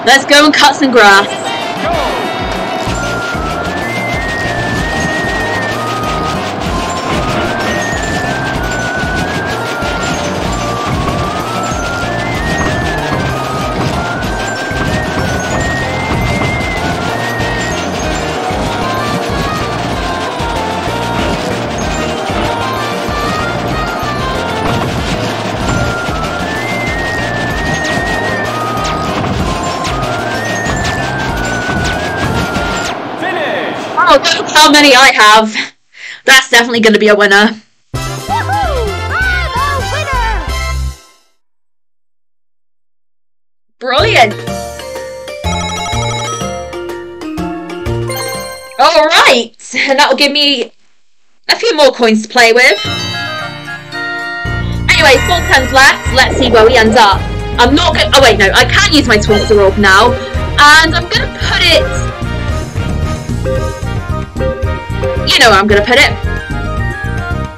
Let's go and cut some grass. Oh, how many I have. That's definitely going to be a winner. Woohoo! I'm a winner! Brilliant. Alright, and that'll give me a few more coins to play with. Anyway, four turns left. Let's see where we end up. I'm not going. Oh wait, no, I can't use my Tweester orb now, and I'm gonna put it. You know where I'm gonna put it.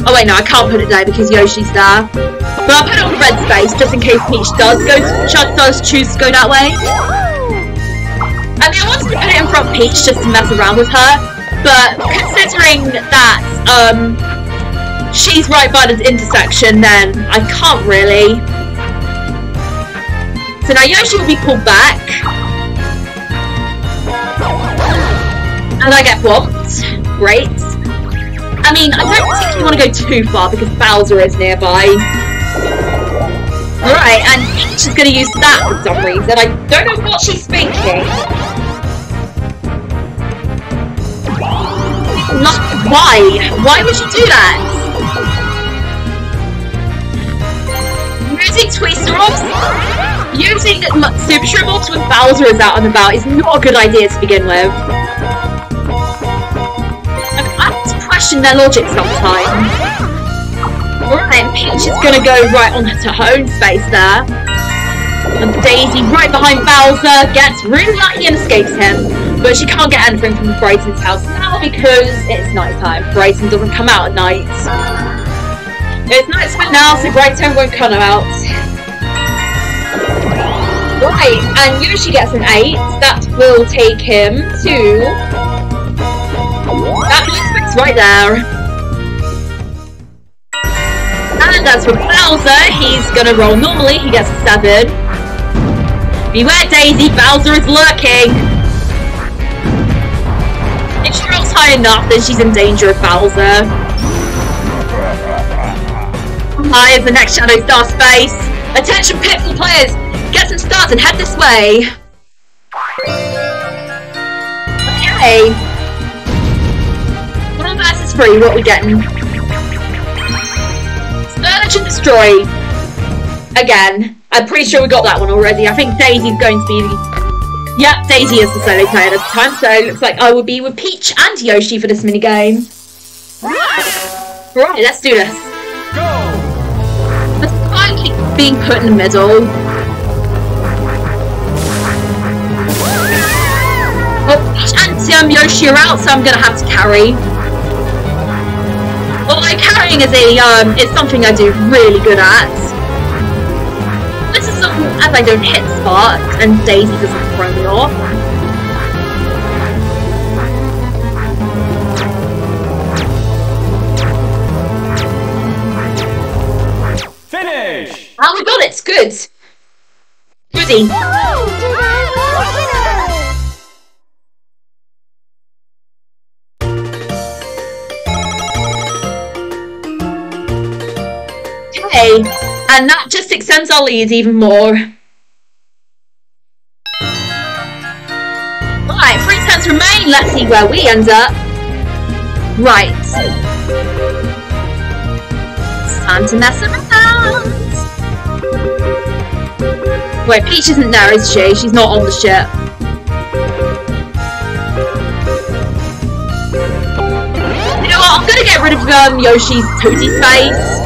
Oh wait, no, I can't put it there because Yoshi's there. But I'll put it on the red space just in case Peach does go. To, does choose to go that way. I mean, I wanted to put it in front of Peach just to mess around with her, but considering that um, she's right by the intersection, then I can't really. So now Yoshi will be pulled back. And I get blocked. Great. I mean, I don't particularly want to go too far because Bowser is nearby. Right, and is going to use that for some reason. I don't know what she's thinking. Not why? Why would you do that? Using Tweester using Super Orbs when Bowser is out and about is not a good idea to begin with. Question their logic sometimes. Alright, Peach is gonna go right onto her own space there. And Daisy, right behind Bowser, gets really lucky and escapes him. But she can't get anything from Brighton's house now because it's nighttime. Brighton doesn't come out at night. It's night spent now, so Brighton won't come out. Right, and Yoshi gets an 8. That will take him to... That right there. And as for Bowser, he's gonna roll normally, he gets a 7. Beware Daisy, Bowser is lurking! If she rolls high enough, then she's in danger of Bowser. High is the next Shadow Star space. Attention Pitfall players! Get some stars and head this way! Okay. Three, what we getting? Search and destroy. Again. I'm pretty sure we got that one already. I think Daisy's going to be the... Yep, Daisy is the solo player this time, so it looks like I will be with Peach and Yoshi for this minigame. Right, let's do this. Go! Keeps being put in the middle. Oh, Peach and um, Yoshi are out, so I'm gonna have to carry. Although carrying is a um, is something I do really good at. This is something as I don't hit Spark and Daisy doesn't throw me off. Finish! Ah, we got it. Good. Goody. And that just extends our lead even more. Right, three turns remain. Let's see where we end up. Right. It's time to mess around. Wait, Peach isn't there, is she? She's not on the ship. You know what? I'm gonna get rid of um, Yoshi's Tootsie face.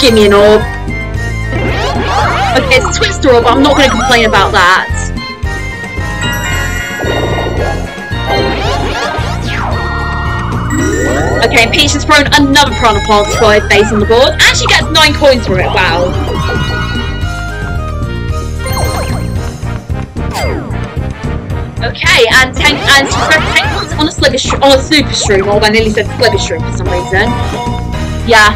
Give me an orb. Okay, it's a Tweester orb, I'm not going to complain about that. Okay, Peach has thrown another Piranha Plant Squad base on the board, and she gets 9 coins for it, wow. Okay, and ten and she's on a slugger sh- on a super shroom, or I nearly said sluggish 'shroom for some reason. Yeah.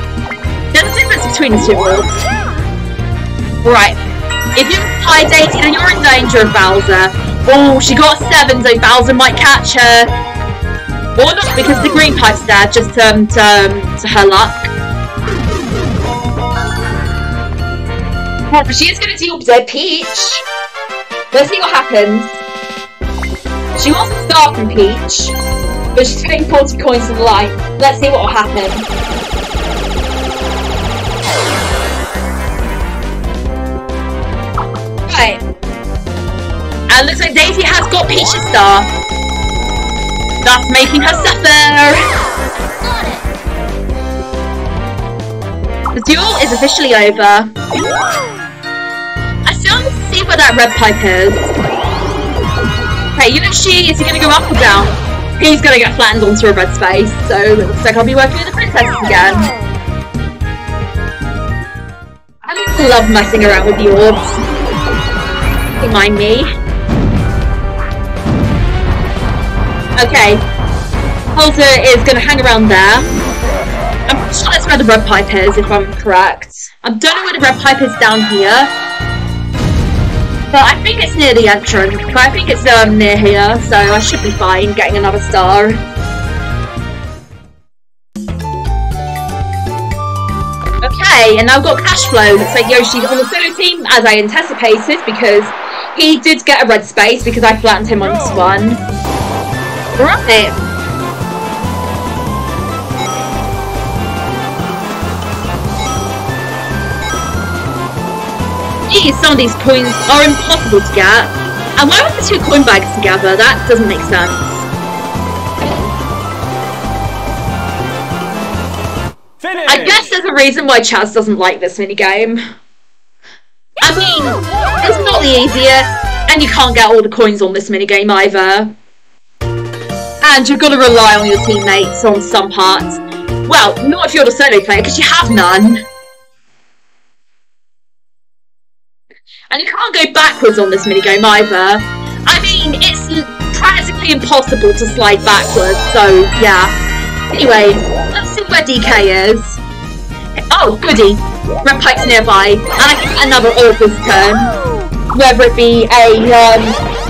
There's a difference between the two worlds. Right. If you're high dating and you're in danger of Bowser, oh, she got a seven, so Bowser might catch her. Or not, because the green pipe's there, just um, to, um, to her luck. She is going to deal with Peach. Let's see what happens. She wants to start from Peach, but she's paying 40 coins to the line. Let's see what will happen. Right. And looks like Daisy has got Peach's star. That's making her suffer. The duel is officially over. I still need to see where that red pipe is. Okay, you know she is he gonna go up or down? He's gonna get flattened onto a red space, so it looks like I'll be working with the princesses again. I love messing around with the orbs. Don't mind me. Okay. Halter is gonna hang around there. I'm sure that's where the red pipe is, if I'm correct. I don't know where the red pipe is down here. But I think it's near the entrance. But I think it's um, near here, so I should be fine getting another star. Okay, and now I've got cash flow. Looks like Yoshi's on the solo team, as I anticipated, because he did get a red space because I flattened him onto one. Right. Some of these coins are impossible to get. And why would the two coin bags together? That doesn't make sense. Finish! I guess there's a reason why Chaz doesn't like this minigame. I mean, it's not the easiest, and you can't get all the coins on this minigame either. And you've got to rely on your teammates on some parts. Well, not if you're the solo player, because you have none. And you can't go backwards on this minigame either. I mean, it's practically impossible to slide backwards, so yeah. Anyway, let's see where DK is. Oh, goody. Red Pipe's nearby. And I get another orb this turn. Whether it be a um,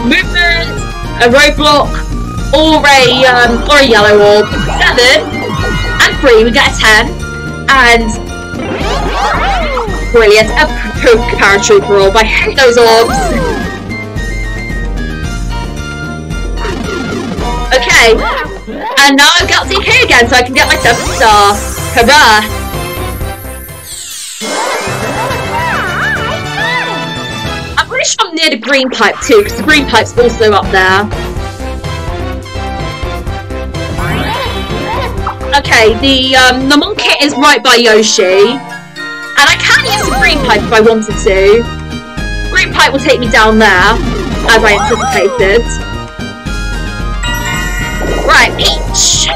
movement, a roadblock, or a um, or a yellow orb. Seven and three, we get a ten. And brilliant, a Paratroopa orb. I hate those orbs. Okay, and now I've got DK again, so I can get my seventh star. Hurrah! I'm pretty sure I'm near the green pipe too, because the green pipe's also up there. Okay, the um, the monkey is right by Yoshi, and I can use the green pipe if I wanted to. Green pipe will take me down there, as I anticipated. Right, Peach.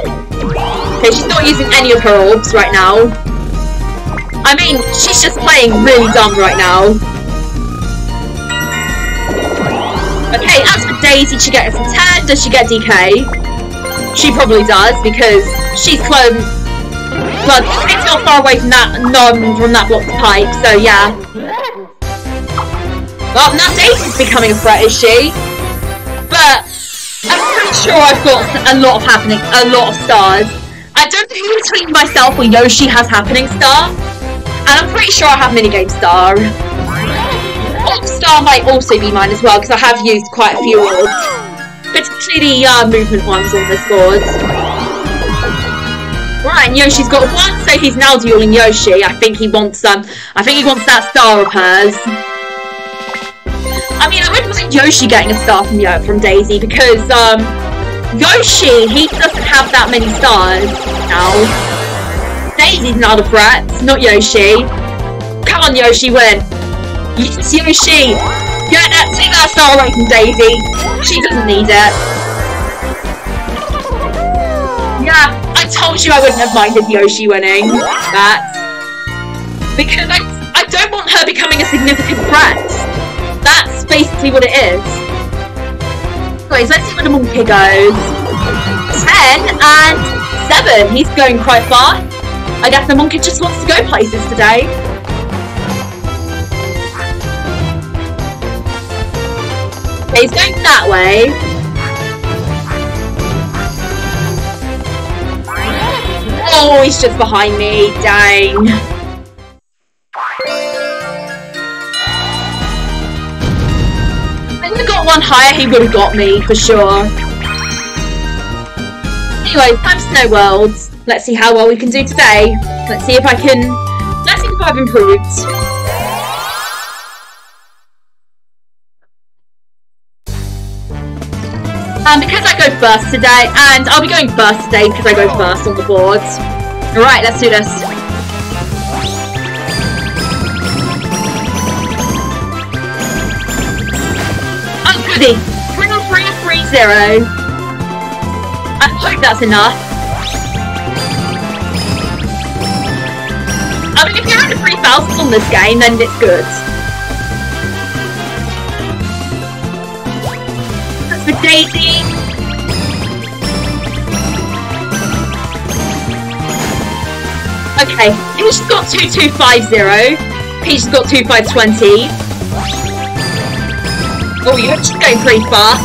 Okay, she's not using any of her orbs right now. I mean, she's just playing really dumb right now. Okay, as for Daisy, she gets a 10. Does she get DK? She probably does, because she's clone. Well, it's not far away from that, non from that blocked pipe, so yeah. Well, now Daisy's becoming a threat, is she? But I'm pretty sure I've got a lot of happening, a lot of stars. I don't who between myself or Yoshi has happening star, and I'm pretty sure I have minigame star. Orb star might also be mine as well because I have used quite a few orbs, particularly the uh, movement ones on this board. Right, and Yoshi's got one, so he's now dueling Yoshi. I think he wants um, I think he wants that star of hers. I mean, I wouldn't mind Yoshi getting a star from Yo from Daisy because um, Yoshi he doesn't have that many stars now. Daisy's not a threat, not Yoshi. Come on, Yoshi, win. Yes, Yoshi. Get that, take that star away from Daisy. She doesn't need it. I told you I wouldn't have minded Yoshi winning that because I I don't want her becoming a significant threat. That's basically what it is. Anyways, let's see where the monkey goes. 10 and 7. He's going quite far. I guess the monkey just wants to go places today. Okay, he's going that way. Oh, he's just behind me. Dang. If I got one higher, he would have got me for sure. Anyway, time Snow Whirled. Let's see how well we can do today. Let's see if I can. Let's see if I've improved. Um, because I go first today, and I'll be going first today because I go first on the board. Alright, let's do this. Oh, goody! 3330. I hope that's enough. I mean, if you're under 3,000 on this game, then it's good. Daisy. Okay, Peach has got 2250. Peach has got 2520. Oh, you're just going pretty fast.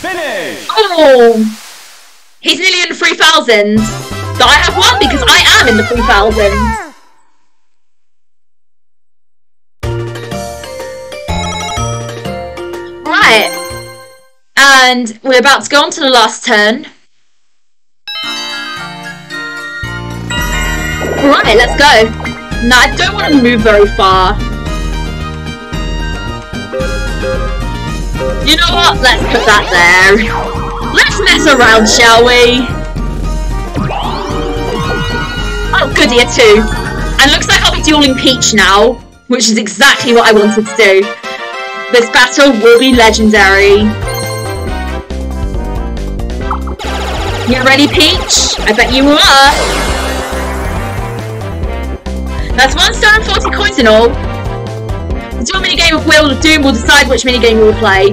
Finish! Oh! He's nearly in the 3000. But I have won because I am in the 3000. And we're about to go on to the last turn. Right, let's go. Now, I don't want to move very far. You know what? Let's put that there. Let's mess around, shall we? Oh, goody, a two. And looks like I'll be dueling Peach now, which is exactly what I wanted to do. This battle will be legendary. You ready, Peach? I bet you are. That's one star and 40 coins in all. The duel minigame of Wheel of Doom will decide which minigame we will play.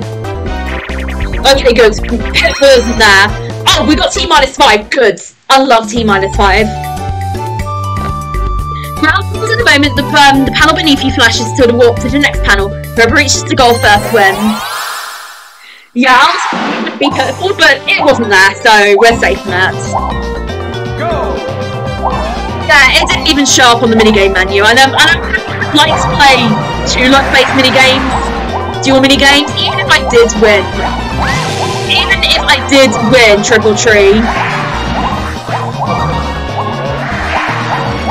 Okay, good. Pitfall isn't there. Oh, we got T minus five. Good. I love T minus five. Rules at the moment, the, um, the panel beneath you flashes till the warp to the next panel. Whoever reaches the goal first wins. Yeah, I was be careful, but it wasn't there, so we're safe from that. Go! Yeah, it didn't even show up on the minigame menu, and, um, and I like to play two luck-based minigames, duel minigames, even if I did win. Even if I did win Triple Tree.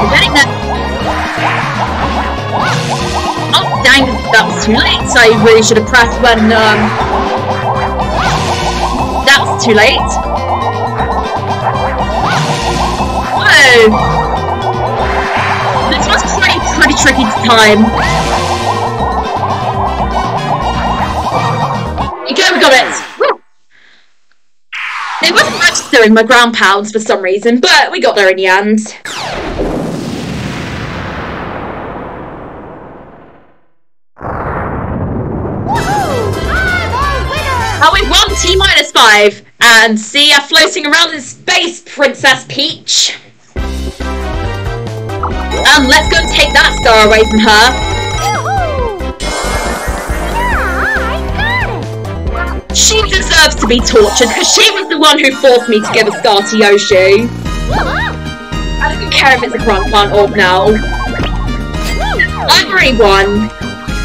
Getting there. Oh, dang, that was too late, so I really should have pressed when, um... That was too late. Whoa! This was pretty, pretty tricky to time. Okay, we got it. Woo. It wasn't registering my ground pounds for some reason, but we got there in the end. Five, and see her floating around in space, Princess Peach. Um, let's go and take that star away from her. She deserves to be tortured because she was the one who forced me to give a star to Yoshi. I don't care if it's a Grand Plant Orb now. I've already won.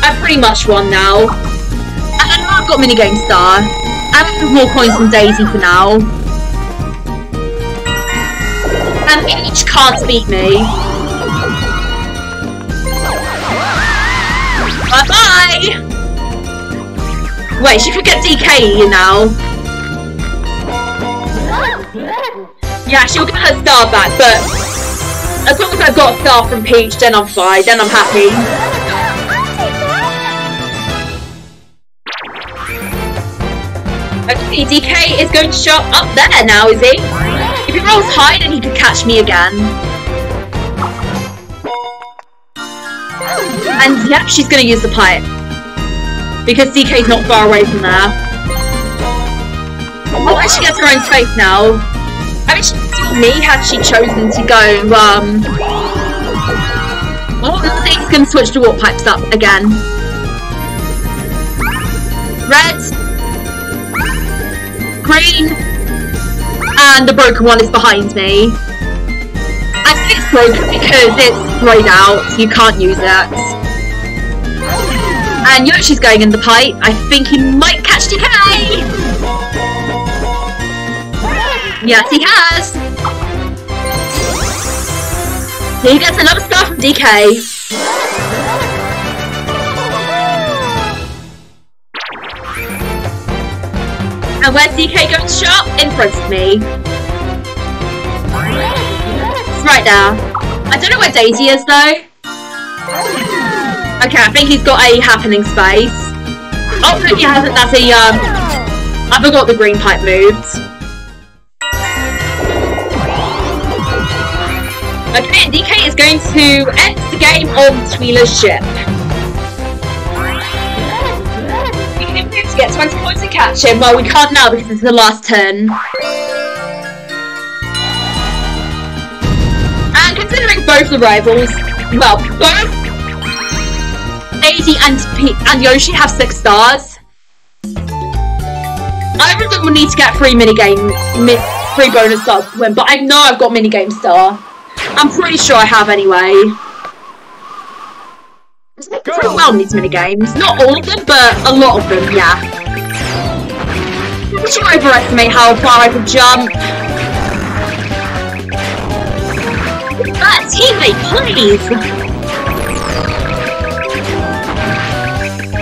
I've pretty much won now. And I know I've got minigame star. And I have more coins than Daisy for now. And Peach can't beat me. Bye bye! Wait, she could get DK now. Yeah, she'll get her star back, but as long as I've got a star from Peach, then I'm fine. Then I'm happy. Okay, DK is going to show up there now, is he? If he rolls high, then he could catch me again. And yep, she's going to use the pipe. Because DK's not far away from there. Oh, she gets her own space now. I mean, she could do me had she chosen to go, um... Oh, going to switch the warp pipes up again. Red, green, and the broken one is behind me. Think it's broken because it's grayed out, you can't use it. And Yoshi's going in the pipe. I think he might catch DK! Yes, he has! He gets another star from DK. And where's DK going to shop? In front of me. It's right there. I don't know where Daisy is though. Okay, I think he's got a happening space. Oh, no, he hasn't. That's a, um... I forgot the green pipe moved. Okay, DK is going to end the game on Twila's ship. To get 20 points to catch him. Well, we can't now because it's the last turn. And considering both the rivals, well, both Daisy and P and Yoshi have six stars. Either of them will need to get three minigame, mi three bonus stars to win, but I know I've got minigame star. I'm pretty sure I have anyway. Pretty well in these minigames. Not all of them, but a lot of them, yeah. Not sure overestimate how far I could jump. But teammate, please!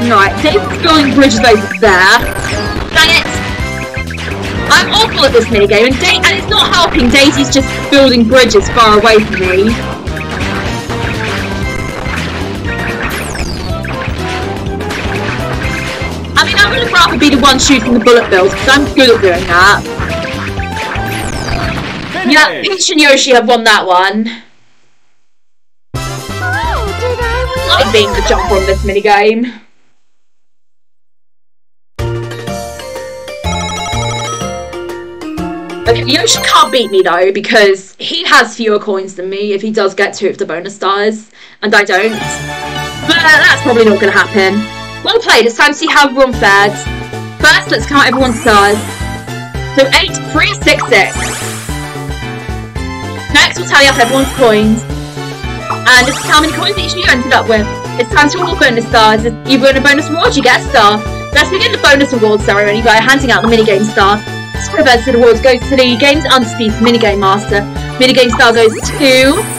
Right, Daisy's building bridges over there. Dang it! I'm awful at this minigame, and, and it's not helping. Daisy's just building bridges far away from me. Rather be the one shooting the bullet bills, because I'm good at doing that. Yeah, Peach and Yoshi have won that one. Oh, I win? I being the jumper on this minigame. Okay, Yoshi can't beat me though because he has fewer coins than me if he does get two of the bonus stars, and I don't. But that's probably not going to happen. Well played, it's time to see how everyone fared. First, let's count everyone's stars. So 8, 3, 6, 6. Next, we'll tally up everyone's coins. And this is how many coins each of you ended up with. It's time to award bonus stars. If you win a bonus award, you get a star. Let's begin the bonus award ceremony by handing out the minigame star. Scribbers Awards goes to the Games Undisputed Minigame Master. Minigame star goes to...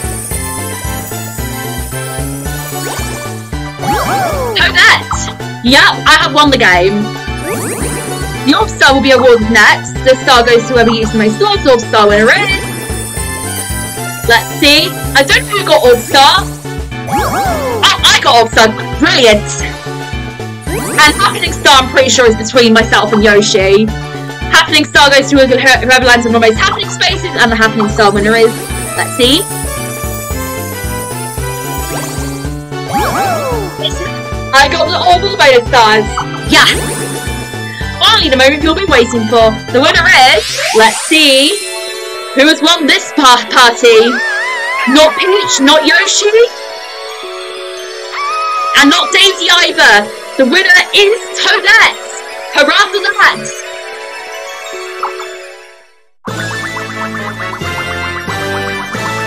Yep, I have won the game. The Orb Star will be awarded next. The star goes to whoever used the most swords. Orb Star winner is... Let's see. I don't know who got Orb Star. Oh, I got Orb Star. Brilliant. And Happening Star, I'm pretty sure, is between myself and Yoshi. Happening Star goes to whoever whoever lands on the most happening spaces, and the Happening Star winner is... Let's see. I got the all the bonus stars. Yeah. Finally, the moment you'll be waiting for. The winner is. Let's see. Who has won this pa party? Not Peach, not Yoshi, and not Daisy either. The winner is Toadette. Hurrah for that!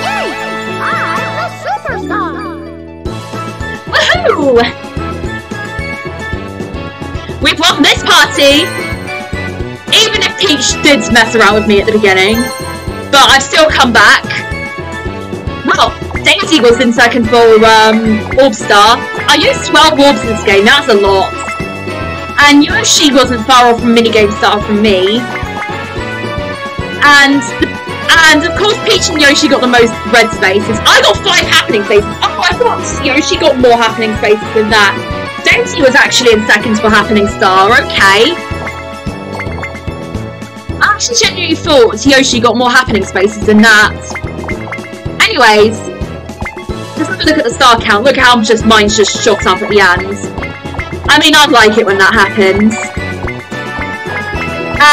Yay! I'm the superstar! Woohoo! We've won this party! Even if Peach did mess around with me at the beginning. But I've still come back. Well, Daisy was in second for um, Orb Star. I used 12 orbs in this game, that's a lot. And Yoshi wasn't far off from minigame star from me. And and of course Peach and Yoshi got the most red spaces. I got five happening spaces. Oh, I thought Yoshi got more happening spaces than that. Daisy was actually in second for happening star. Okay. I actually genuinely thought Yoshi got more happening spaces than that. Anyways, let's have a look at the star count. Look how just mine's just shot up at the end. I mean, I'd like it when that happens.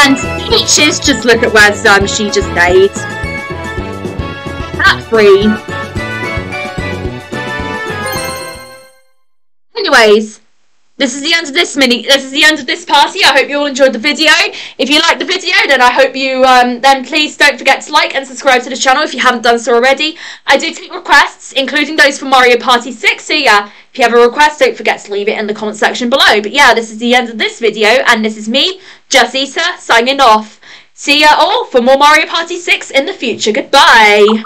And Peaches, just look at where um, she just stayed. At free. Anyways, this is the end of this mini. This is the end of this party. I hope you all enjoyed the video. If you liked the video, then I hope you um, then please don't forget to like and subscribe to the channel if you haven't done so already. I do take requests, including those for Mario Party 6. So yeah, If you have a request, don't forget to leave it in the comment section below. But yeah, this is the end of this video, and this is me, JustZeta, signing off. See ya all for more Mario Party 6 in the future. Goodbye!